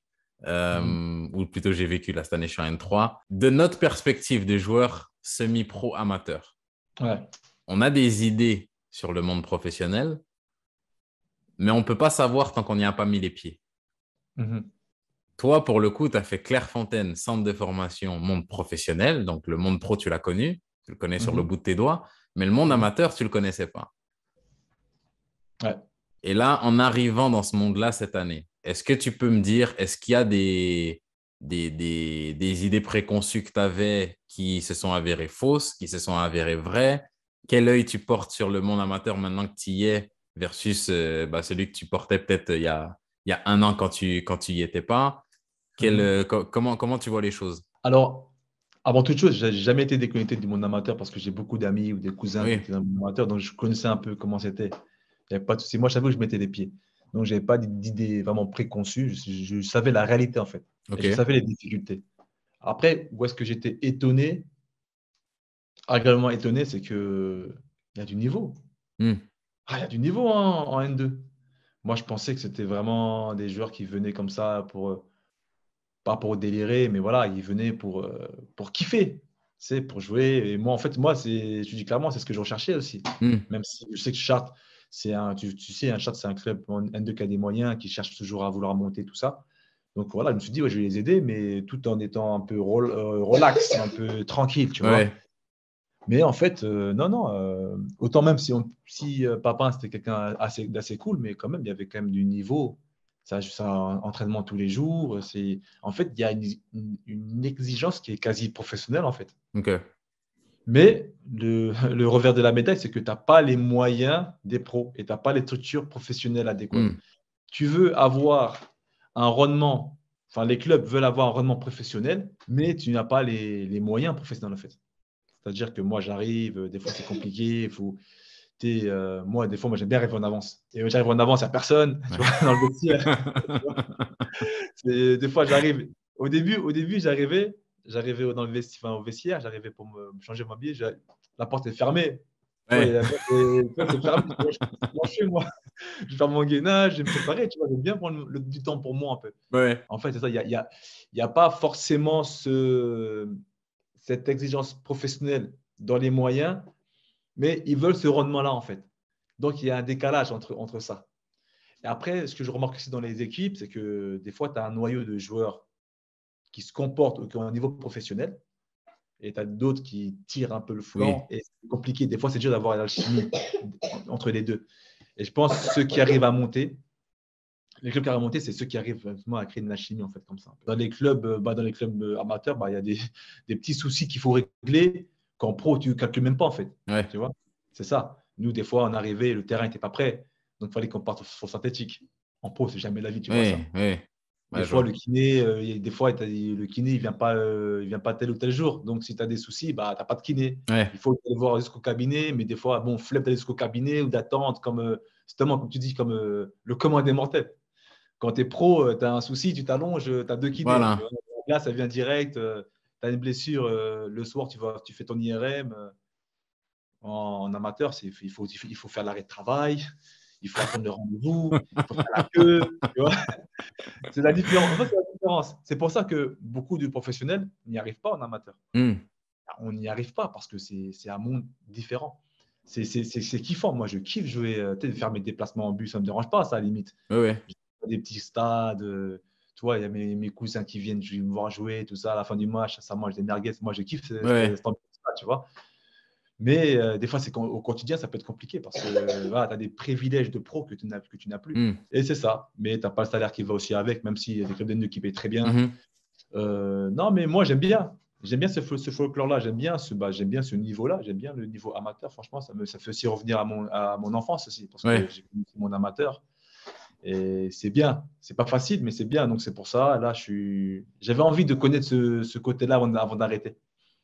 euh, mhm. ou plutôt j'ai vécu là, cette année, je suis en N3. De notre perspective de joueur semi-pro amateur, on a des idées sur le monde professionnel, mais on ne peut pas savoir tant qu'on n'y a pas mis les pieds. Mhm. Toi, pour le coup, tu as fait Clairefontaine, centre de formation, monde professionnel. Donc, le monde pro, tu l'as connu. Tu le connais sur le mhm. bout de tes doigts. Mais le monde mhm. amateur, tu ne le connaissais pas. Et là, en arrivant dans ce monde-là cette année, est-ce que tu peux me dire, est-ce qu'il y a des, des, des, idées préconçues que tu avais qui se sont avérées fausses, qui se sont avérées vraies? Quel œil tu portes sur le monde amateur maintenant que tu y es versus euh, bah, celui que tu portais peut-être il, y a, il y a un an quand tu quand tu étais pas? Mhm. Euh, comment, comment tu vois les choses? Alors, avant toute chose, je n'ai jamais été déconnecté du monde amateur parce que j'ai beaucoup d'amis ou des cousins qui étaient dans le monde amateur, donc je connaissais un peu comment c'était. pas de Moi, je savais où je mettais les pieds. Donc, je n'avais pas d'idée vraiment préconçue. Je, savais la réalité, en fait. Je savais les difficultés. Après, où est-ce que j'étais étonné, agréablement étonné, c'est qu'il y a du niveau. Hmm. Ah, il y a du niveau en N2. Moi, je pensais que c'était vraiment des joueurs qui venaient comme ça pour, euh, pas pour délirer, mais voilà, ils venaient pour, euh, pour kiffer, c'est pour jouer. Et moi, en fait, moi, c'est, je dis clairement, c'est ce que je recherchais aussi. Hmm. Même si je sais que Chartres, c'est un, tu, sais, un Chartres, c'est un club en N2 qui a des moyens, qui cherche toujours à vouloir monter tout ça. Donc voilà, je me suis dit, je vais les aider, mais tout en étant un peu euh, relax, un peu tranquille, tu vois. Mais en fait, euh, non, non. Euh, autant même si, on, si Papa c'était quelqu'un d'assez cool, mais quand même, il y avait quand même du niveau. Ça, ça entraînement tous les jours. C'est en fait, il y a une, exigence qui est quasi professionnelle en fait. Mais le, le, revers de la médaille, c'est que tu n'as pas les moyens des pros et tu n'as pas les structures professionnelles adéquates. Hmm. Tu veux avoir un rendement, enfin les clubs veulent avoir un rendement professionnel, mais tu n'as pas les, les, moyens professionnels en fait. C'est-à-dire que moi j'arrive, des fois c'est compliqué, il faut. Euh, moi, des fois, moi, j'aime bien arriver en avance. Et j'arrive en avance, il n'y a personne tu vois, dans le vestiaire. des fois, j'arrive. Au début, au début j'arrivais, j'arrivais dans le vestiaire, au vestiaire, j'arrivais pour me changer mon billet, la porte est fermée. Ouais. je, moi. je vais faire mon gainage, je vais me préparer, tu vois, j'aime bien prendre le, du temps pour moi un peu. Ouais. En fait, c'est ça, il n'y a, y a, y a, pas forcément ce, cette exigence professionnelle dans les moyens, mais ils veulent ce rendement-là, en fait. Donc, il y a un décalage entre, entre ça. Et après, ce que je remarque aussi dans les équipes, c'est que des fois, tu as un noyau de joueurs qui se comportent qui ont un niveau professionnel, et tu as d'autres qui tirent un peu le flanc. Et c'est compliqué. Des fois, c'est dur d'avoir l'alchimie entre les deux. Et je pense que ceux qui arrivent à monter, les clubs qui arrivent à monter, c'est ceux qui arrivent vraiment à créer une alchimie en fait, comme ça. Dans les clubs, euh, bah, dans les clubs euh, amateurs, bah, il y a des, des petits soucis qu'il faut régler qu'en pro, tu ne calcules même pas en fait. Tu vois? C'est ça. Nous, des fois, on arrivait, le terrain n'était pas prêt. Donc, il fallait qu'on parte sur synthétique. En pro, c'est jamais la vie, tu vois ça. Des fois, le kiné, euh, des fois, le kiné, il vient pas, euh, il vient pas tel ou tel jour. Donc, si tu as des soucis, bah, tu n'as pas de kiné. Il faut aller voir jusqu'au cabinet, mais des fois, bon, flemme d'aller jusqu'au cabinet ou d'attendre, comme, euh, justement, comme tu dis, comme le commun des mortels. Quand tu es pro, tu as un souci, tu t'allonges, tu as deux kinés. Là, ça vient direct. Tu as une blessure, le soir, tu, vas, tu fais ton IRM. En, amateur, il faut, il faut faire l'arrêt de travail il faut attendre le rendez-vous, il faut faire la queue. c'est la différence. C'est pour ça que beaucoup de professionnels n'y arrivent pas en amateur. Hmm. On n'y arrive pas parce que c'est un monde différent. C'est kiffant. Moi, je kiffe jouer, euh, faire mes déplacements en bus, ça ne me dérange pas, ça, à la limite. Des petits stades. Euh, tu vois, il y a mes, mes, cousins qui viennent me voir jouer, tout ça, à la fin du match, ça mange des merguez. Moi, je kiffe tu vois. Mais euh, des fois, c'est au quotidien, ça peut être compliqué parce que euh, tu as des privilèges de pro que tu n'as plus. Hmm. Et c'est ça. Mais tu n'as pas le salaire qui va aussi avec, même s'il y a des clubs d'N2 qui payent très bien. Mhm. Euh, non, mais moi, j'aime bien. J'aime bien ce, ce folklore-là. J'aime bien ce, bah, j'aime bien ce niveau-là. J'aime bien le niveau amateur. Franchement, ça me ça fait aussi revenir à mon, à mon enfance aussi parce que j'ai connu mon amateur. Et c'est bien. C'est pas facile, mais c'est bien. Donc, c'est pour ça. Là, je suis... j'avais envie de connaître ce, ce côté-là avant, d'arrêter.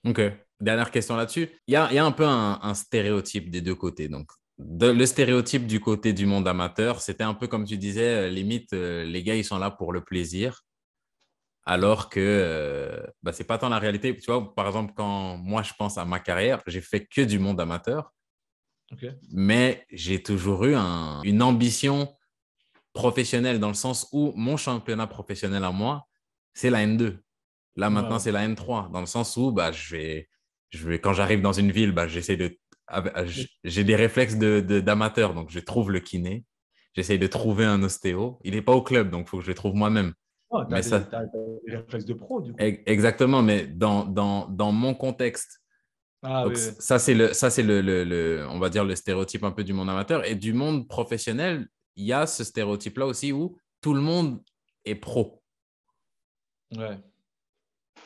Ok. Dernière question là-dessus. Il y a, un peu un, stéréotype des deux côtés. Donc, le stéréotype du côté du monde amateur, c'était un peu comme tu disais, euh, limite, euh, les gars, ils sont là pour le plaisir. Alors que euh, bah, ce n'est pas tant la réalité. Tu vois, par exemple, quand moi, je pense à ma carrière, j'ai fait que du monde amateur. Mais j'ai toujours eu une ambition professionnelle dans le sens où mon championnat professionnel à moi, c'est la N2. Là, maintenant, c'est la N3, dans le sens où bah, je vais, je vais, quand j'arrive dans une ville, bah, j'essaie de. J'ai des réflexes d'amateur, de, donc je trouve le kiné. J'essaie de trouver un ostéo. Il n'est pas au club, donc il faut que je le trouve moi-même. Oh, mais ça... des réflexes de pro, du coup. Exactement, mais dans, dans, dans mon contexte, ah, oui, ça c'est le ça c'est le, le, le, on va dire le stéréotype un peu du monde amateur et du monde professionnel il y a ce stéréotype là aussi où tout le monde est pro ouais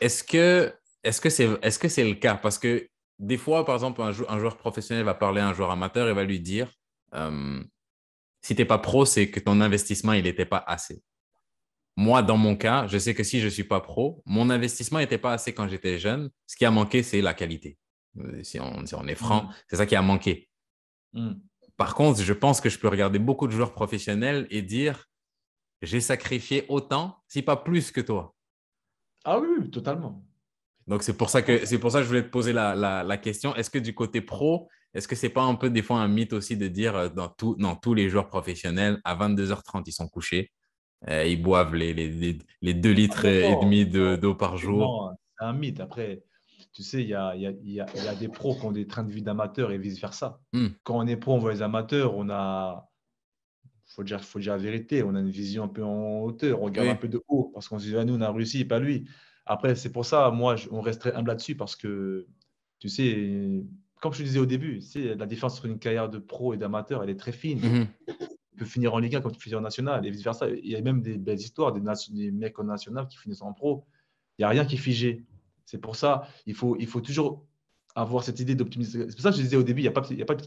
est-ce que est-ce que c'est est-ce que c'est le cas? Parce que des fois, par exemple, un, joueur professionnel va parler à un joueur amateur et va lui dire euh, si tu n'es pas pro, c'est que ton investissement il n'était pas assez. Moi, dans mon cas, je sais que si je ne suis pas pro, mon investissement n'était pas assez quand j'étais jeune. Ce qui a manqué, c'est la qualité. Euh, si on, on est franc, mm. c'est ça qui a manqué. Mm. Par contre, je pense que je peux regarder beaucoup de joueurs professionnels et dire j'ai sacrifié autant, si pas plus que toi. Ah oui, totalement. Donc, c'est pour, ça que, c'est pour ça que je voulais te poser la, question. Est-ce que du côté pro, est-ce que c'est pas un peu des fois un mythe aussi de dire euh, dans, tout, tous les joueurs professionnels, à 22h30, ils sont couchés, euh, ils boivent les, les, les, 2 litres et demi d'eau par jour? C'est un mythe. Après, tu sais, il y a, y, a, y a, des pros qui ont des trains de vie d'amateurs et vice-versa. Hmm. Quand on est pro, on voit les amateurs, on a. Il faut dire, faut dire la vérité, on a une vision un peu en hauteur, on regarde un peu de haut parce qu'on se dit, ah, nous, on a réussi, pas lui. Après, c'est pour ça, moi, on resterait humble là-dessus parce que, tu sais, comme je te disais au début, c'est la différence entre une carrière de pro et d'amateur, elle est très fine. Mhm. Tu peux finir en Ligue 1 comme tu finis en national et vice-versa. Il y a même des belles histoires, des, des mecs en national qui finissent en pro. Il n'y a rien qui est figé. C'est pour ça, il faut, il faut toujours avoir cette idée d'optimiser. C'est pour ça que je disais au début, il n'y a pas, y a pas de,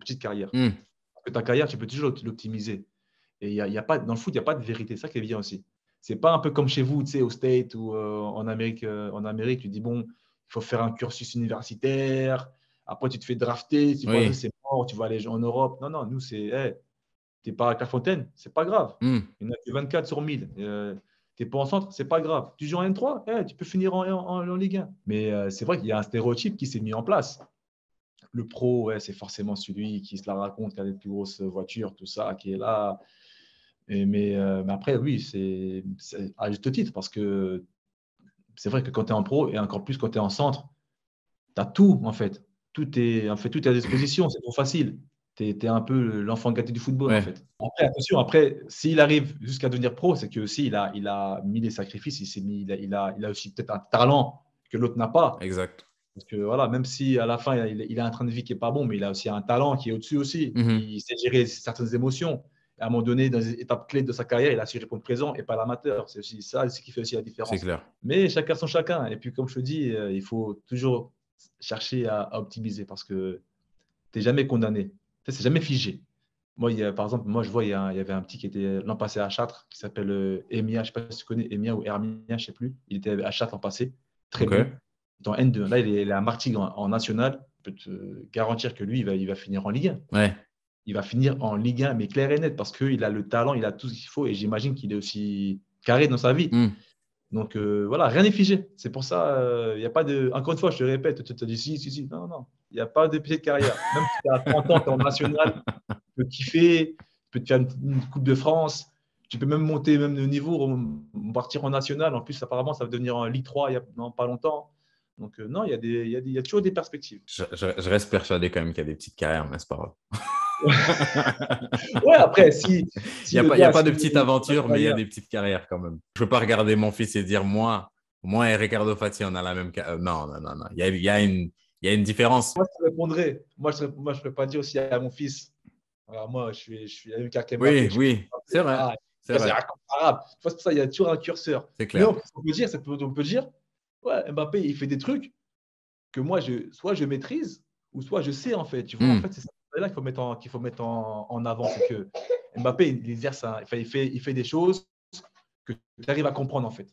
petite carrière. Parce que ta carrière, tu peux toujours l'optimiser. Et il y a, y a pas, dans le foot, il n'y a pas de vérité. C'est ça qui est bien aussi. C'est pas un peu comme chez vous, tu sais, au State ou euh, en, Amérique, euh, en Amérique, tu dis, bon, il faut faire un cursus universitaire. Après, tu te fais drafter. Tu vois, c'est mort, tu vas aller en Europe. Non, non, nous, c'est, hey, tu n'es pas à Clairefontaine, c'est pas grave. Hmm. Il y en a que 24 sur 1000. Euh, tu n'es pas en centre, c'est pas grave. Tu joues en N3, hey, tu peux finir en, Ligue 1. Mais c'est vrai qu'il y a un stéréotype qui s'est mis en place. Le pro, c'est forcément celui qui se la raconte, qui a les plus grosses voitures, tout ça, qui est là, euh, mais, après, oui, c'est à juste titre parce que c'est vrai que quand tu es en pro et encore plus quand tu es en centre, tu as tout en fait. Tout est, en fait, tout est à disposition, c'est trop facile. Tu es, un peu l'enfant gâté du football en fait. Après, attention, après, s'il arrive jusqu'à devenir pro, c'est que aussi il a, il a mis des sacrifices, il, mis, il, a, il, a, il a aussi peut-être un talent que l'autre n'a pas. Exact. Parce que voilà, même si à la fin il, a un train de vie qui n'est pas bon, mais il a aussi un talent qui est au-dessus aussi. Mm-hmm. Il sait gérer certaines émotions à un moment donné, dans les étapes clés de sa carrière, il a su répondre présent et pas l'amateur. C'est aussi ça ce qui fait aussi la différence. C'est clair. Mais chacun son chacun. Et puis, comme je te dis, euh, il faut toujours chercher à, optimiser parce que tu n'es jamais condamné. C'est jamais figé. Moi, il y a, par exemple, moi, je vois, il y, avait un petit qui était l'an passé à Châtres, qui s'appelle euh, Emia, je ne sais pas si tu connais Emia ou Hermia, je ne sais plus. Il était à Châtres l'an passé, très bon. Dans N2. Là, il est, à Martigues en, national. Je peux te garantir que lui, il va, il va finir en Ligue 1. Ouais il va finir en Ligue 1, mais clair et net, parce qu'il a le talent, il a tout ce qu'il faut, et j'imagine qu'il est aussi carré dans sa vie. Hmm. Donc euh, voilà, rien n'est figé. C'est pour ça, euh, il n'y a pas de. Encore une fois, je te répète, tu te dis si, si, si. Non, non, il n'y a pas de pied de carrière. Même si tu as 30 ans, tu es en national, tu peux kiffer, tu peux te faire une, Coupe de France, tu peux même monter même de niveau, partir en national. En plus, apparemment, ça va devenir en Ligue 3 il y a pas longtemps. Donc, euh, non, il y, a toujours des perspectives. Je reste persuadé quand même qu'il y a des petites carrières, mais c'est pas grave. ouais, après, si. il n'y a, pas, de petite aventure, mais il y a des petites carrières quand même. Je ne peux pas regarder mon fils et dire moi, moi et Ricardo Fati, on a la même carrière. Non, non, non, non. Il y a, y a, une, y a une différence. Moi, je te répondrais. Moi, je ne peux pas dire aussi à mon fils. Alors, moi, je suis, je suis même carrière Oui, oui, c'est vrai. Ah, c'est incomparable. C'est pour ça il y a toujours un curseur. C'est clair. Mais on, peut dire, on peut dire, ouais, Mbappé, il fait des trucs que moi, je, soit je maîtrise, ou soit je sais, en fait. Tu vois, en hmm. fait, c'est ça là qu'il faut mettre en, qu'il faut mettre en, avant, c'est que Mbappé, il exerce, il, fait, il fait des choses que tu arrives à comprendre en fait.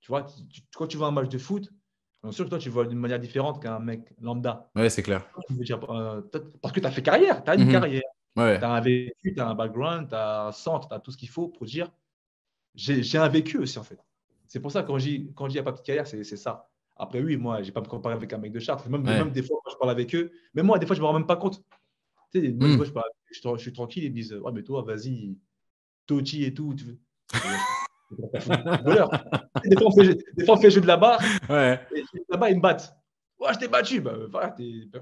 Tu vois, quand tu vois un match de foot, bien sûr que toi, tu vois d'une manière différente qu'un mec lambda. Oui, c'est clair. Euh, parce que tu as fait carrière, tu as une mhm. carrière. Tu as un vécu, tu as un background, tu as un centre, tu as tout ce qu'il faut pour dire j'ai un vécu aussi en fait. C'est pour ça quand je dis quand a pas petite carrière, c'est ça. Après, oui, moi, je vais pas me comparer avec un mec de Chartres. Même, même des fois, quand je parle avec eux, mais moi, des fois, je me rends même pas compte. Tu sais, moi, hmm. je, suis tranquille, ils me disent Ouais, mais toi, vas-y, Tochi et tout. Tu veux. des, fois, on fait, des fois, on fait jeu de la barre. Ouais. Et là-bas, ils me battent. Ouais, je t'ai battu. Bah, voilà,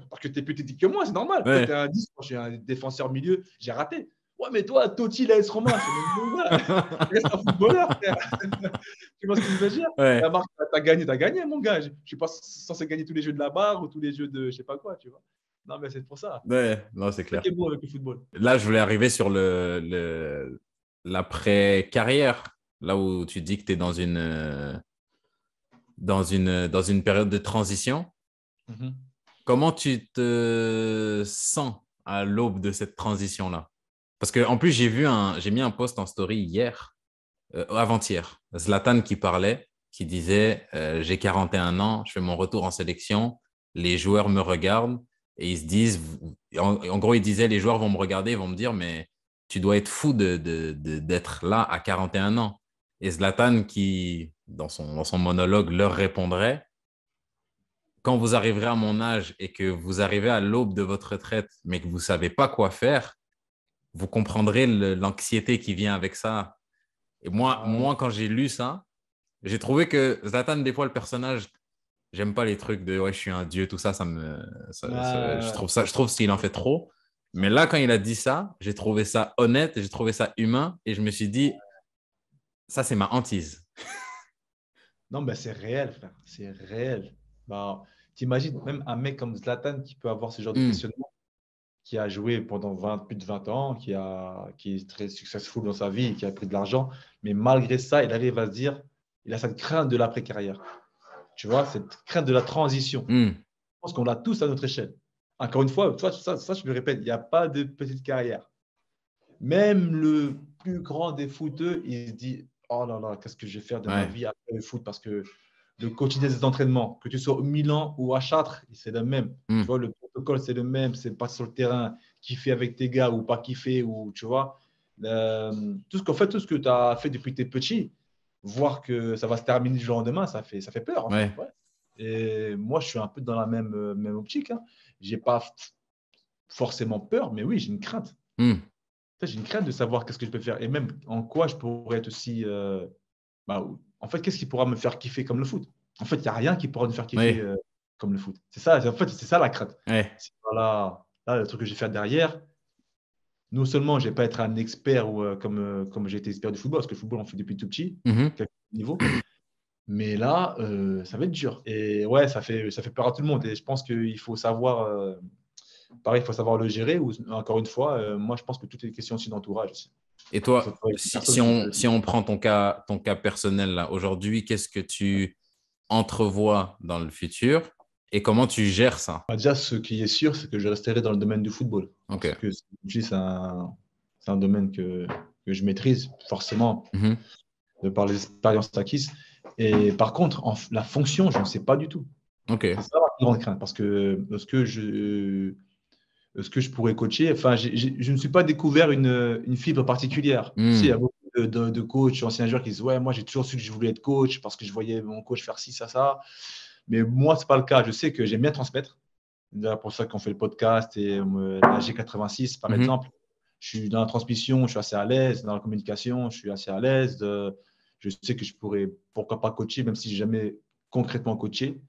parce que tu es plus technique que moi, c'est normal. Ouais. Tu es un 10, moi, je suis un défenseur milieu, j'ai raté. Ouais, mais toi, Totti, l'AS Romain, c'est un footballeur, tu vois ce que je veux dire? Ouais. Tu as gagné, tu as gagné, mon gars. Je ne suis pas censé gagner tous les jeux de la barre ou tous les jeux de je sais pas quoi, tu vois. Non, mais c'est pour ça. Ouais, non, c'est clair. Beau avec le football. Là, je voulais arriver sur le, le l'après-carrière, là où tu dis que tu es dans une, dans, une, dans une période de transition. Mm-hmm. Comment tu te sens à l'aube de cette transition-là? Parce qu'en plus, j'ai vu un, j'ai mis un post en story hier, euh, avant-hier, Zlatan qui parlait, qui disait euh, J'ai 41 ans, je fais mon retour en sélection, les joueurs me regardent et ils se disent, en, gros, ils disaient, les joueurs vont me regarder, vont me dire, mais tu dois être fou d'être de, de, là à 41 ans. Et Zlatan, qui, dans son, dans son monologue, leur répondrait, quand vous arriverez à mon âge et que vous arrivez à l'aube de votre retraite, mais que vous ne savez pas quoi faire, vous comprendrez l'anxiété qui vient avec ça. Et moi, moi quand j'ai lu ça, j'ai trouvé que Zlatan, des fois, le personnage, j'aime pas les trucs de ouais, je suis un dieu, tout ça, ça me. je trouve ça, je trouve qu'il en fait trop. Mais là, quand il a dit ça, j'ai trouvé ça honnête, j'ai trouvé ça humain et je me suis dit, ça, c'est ma hantise. non, mais c'est réel, frère. C'est réel. Bah, T'imagines même un mec comme Zlatan qui peut avoir ce genre de hmm. questionnement, qui a joué pendant 20, plus de 20 ans, qui, a, qui est très successful dans sa vie, qui a pris de l'argent, mais malgré ça, il arrive à se dire, il a cette crainte de l'après-carrière. Tu vois, cette crainte de la transition. Hmm. Je pense qu'on l'a tous à notre échelle. Encore une fois, toi, ça, ça, je me répète, il n'y a pas de petite carrière. Même le plus grand des footeux, il se dit Oh là là, qu'est-ce que je vais faire de ma vie après le foot? Parce que le quotidien des entraînements, que tu sois au Milan ou à Châtres, c'est le même. Hmm. Tu vois, le protocole, c'est le même. C'est pas sur le terrain, kiffer avec tes gars ou pas kiffer, ou tu vois. Euh, tout ce qu'en fait, tout ce que tu as fait depuis tes petits, voir que ça va se terminer du jour au lendemain, ça fait, ça fait peur. Et moi, je suis un peu dans la même, euh, même optique. Hein. Je n'ai pas forcément peur, mais oui, j'ai une crainte. Hmm. J'ai une crainte de savoir qu'est-ce que je peux faire et même en quoi je pourrais être aussi. Euh, bah, en fait, qu'est-ce qui pourra me faire kiffer comme le foot? En fait, il n'y a rien qui pourra me faire kiffer euh, comme le foot. C'est ça, en fait, c'est ça la crainte. Voilà, là, le truc que j'ai fait derrière, non seulement je ne vais pas être un expert ou, comme, comme j'ai été expert du football, parce que le football, on fait depuis tout petit, mmh niveau. Mais là, euh, ça va être dur. Et ouais, ça fait, ça fait peur à tout le monde. Et je pense qu'il faut savoir, euh, pareil, il faut savoir le gérer. Ou encore une fois, euh, moi, je pense que tout est question aussi d'entourage. Et toi, si, on, si on prend ton cas, ton cas personnel là, aujourd'hui, qu'est-ce que tu entrevois dans le futur? Et comment tu gères ça? Bah, Déjà, ce qui est sûr, c'est que je resterai dans le domaine du football. Parce que c'est un, un, domaine que, que, je maîtrise forcément de par l'expérience acquises. Et par contre, en, la fonction, je ne sais pas du tout. Ok. C'est ça ma grande crainte parce que ce que je, ce que je pourrais coacher, enfin, je ne suis pas découvert une, une fibre particulière. Hmm. il y a beaucoup de, de, coachs, anciens joueurs qui disent Ouais, moi, j'ai toujours su que je voulais être coach parce que je voyais mon coach faire ci, ça, ça. Mais moi, ce n'est pas le cas. Je sais que j'aime bien transmettre. C'est pour ça qu'on fait le podcast et euh, la G86, par mhm. exemple. Je suis dans la transmission, je suis assez à l'aise. Dans la communication, je suis assez à l'aise. Je sais que je pourrais, pourquoi pas coacher, même si j'ai jamais concrètement coaché.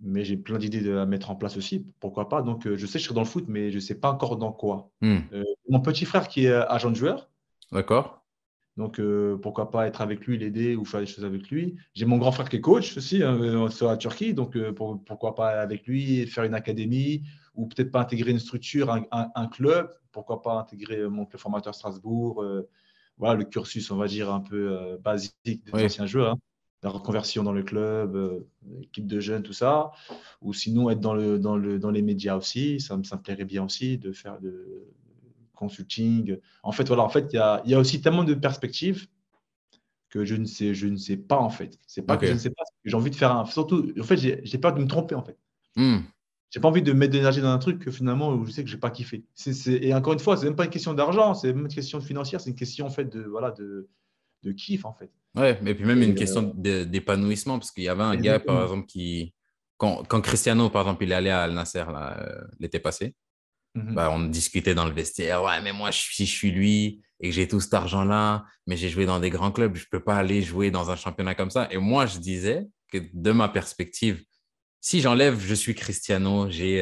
Mais j'ai plein d'idées à mettre en place aussi, pourquoi pas. Donc, euh, je sais que je serai dans le foot, mais je ne sais pas encore dans quoi. Hmm. Euh, mon petit frère qui est agent de joueur. D'accord. Donc, pourquoi pas être avec lui, l'aider ou faire des choses avec lui. J'ai mon grand frère qui est coach aussi hein, sur la Turquie. Donc, pourquoi pas avec lui, faire une académie ou peut-être pas intégrer une structure, un, club. Pourquoi pas intégrer mon club formateur Strasbourg voilà, le cursus, on va dire, un peu euh, basique des anciens joueurs. Hein. La reconversion dans le club, euh, équipe de jeunes, tout ça. Ou sinon, être dans, le, dans, le, dans les médias aussi. Ça, ça me plairait bien aussi de faire de consulting. En fait, voilà, en fait, il y a, y a, aussi tellement de perspectives que je ne sais, je ne sais pas, en fait. C'est pas que je ne sais pas, j'ai envie de faire un. Surtout, en fait, j'ai peur de me tromper, en fait. Hmm j'ai pas envie de mettre de l'énergie dans un truc que finalement où je sais que j'ai pas kiffé. Et encore une fois, c'est même pas une question d'argent, c'est même une question financière, c'est une question en fait de voilà de, de kiff en fait. Ouais, mais puis même une question euh, d'épanouissement parce qu'il y avait un gars par exemple qui quand, quand, Cristiano par exemple il est allé à Al Nasser euh, l'été passé, mhm. bah, on discutait dans le vestiaire, ouais mais moi si je suis lui et que j'ai tout cet argent là, mais j'ai joué dans des grands clubs, je peux pas aller jouer dans un championnat comme ça. Et moi je disais que de ma perspective si j'enlève, je suis Cristiano, j'ai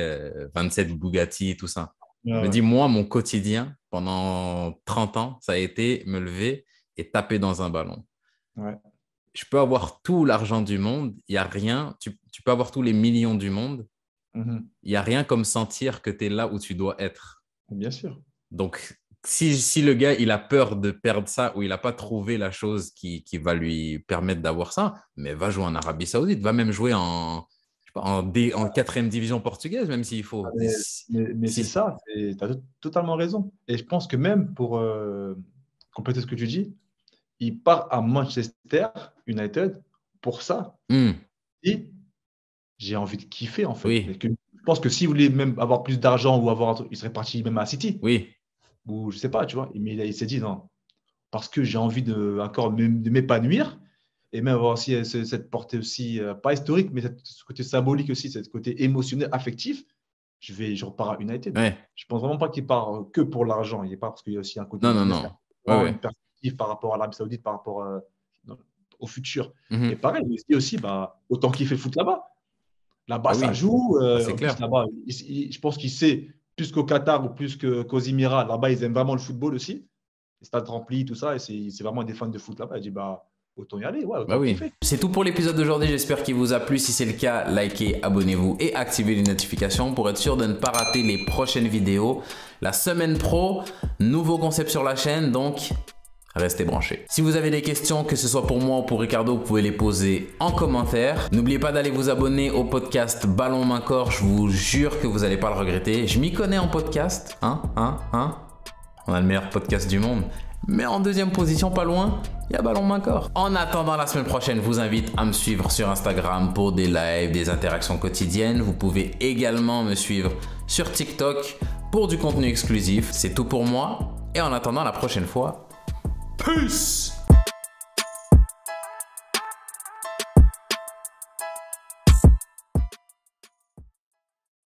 27 euh, Bugatti, tout ça. je me dis, moi, mon quotidien pendant 30 ans, ça a été me lever et taper dans un ballon. Je peux avoir tout l'argent du monde, il n'y a rien. Tu, peux avoir tous les millions du monde. Mm-hmm. Il n'y a rien comme sentir que tu es là où tu dois être. Bien sûr. Donc, si, si, le gars, il a peur de perdre ça ou il n'a pas trouvé la chose qui, qui va lui permettre d'avoir ça, mais va jouer en Arabie Saoudite, va même jouer en, en, en quatrième division portugaise, même s'il faut. Mais, c'est ça, tu as totalement raison. Et je pense que même pour euh, compléter ce que tu dis, il part à Manchester United pour ça. Hmm. Et j'ai envie de kiffer en fait. je pense que s'il voulait même avoir plus d'argent ou avoir un truc, il serait parti même à City. Oui. Ou je sais pas, tu vois. Mais il, s'est dit non, parce que j'ai envie de encore de m'épanouir et même avoir aussi cette portée aussi, pas historique, mais ce côté symbolique aussi, ce côté émotionnel, affectif, je vais je repars à United. Ouais. Je pense vraiment pas qu'il part que pour l'argent. Il est pas parce qu'il y a aussi un côté non, non, non. Ouais, une perspective par rapport à l'Arabie Saoudite, par rapport au futur. Mhm. Et pareil, il dit aussi, bah, autant qu'il fait foot là-bas. Là-bas, Ah ça oui. joue. euh, C'est en clair. plus, là-bas, je pense qu'il sait plus qu'au Qatar ou plus que- qu'aux Émirats. Là-bas, ils aiment vraiment le football aussi. Les stades remplis, tout ça. Et c'est c'est vraiment des fans de foot là-bas. Il dit, bah, autant y aller. Ouais, autant Bah oui. C'est tout pour l'épisode d'aujourd'hui. J'espère qu'il vous a plu. Si c'est le cas, likez, abonnez-vous et activez les notifications pour être sûr de ne pas rater les prochaines vidéos. La semaine pro, nouveau concept sur la chaîne, donc restez branchés. Si vous avez des questions, que ce soit pour moi ou pour Ricardo, vous pouvez les poser en commentaire. N'oubliez pas d'aller vous abonner au podcast Ballon Main Corps. Je vous jure que vous n'allez pas le regretter. Je m'y connais en podcast, hein, hein, hein. On a le meilleur podcast du monde. Mais en deuxième position, pas loin, il y a Ballon Main Corps. En attendant la semaine prochaine, je vous invite à me suivre sur Instagram pour des lives, des interactions quotidiennes. Vous pouvez également me suivre sur TikTok pour du contenu exclusif. C'est tout pour moi. Et en attendant la prochaine fois, peace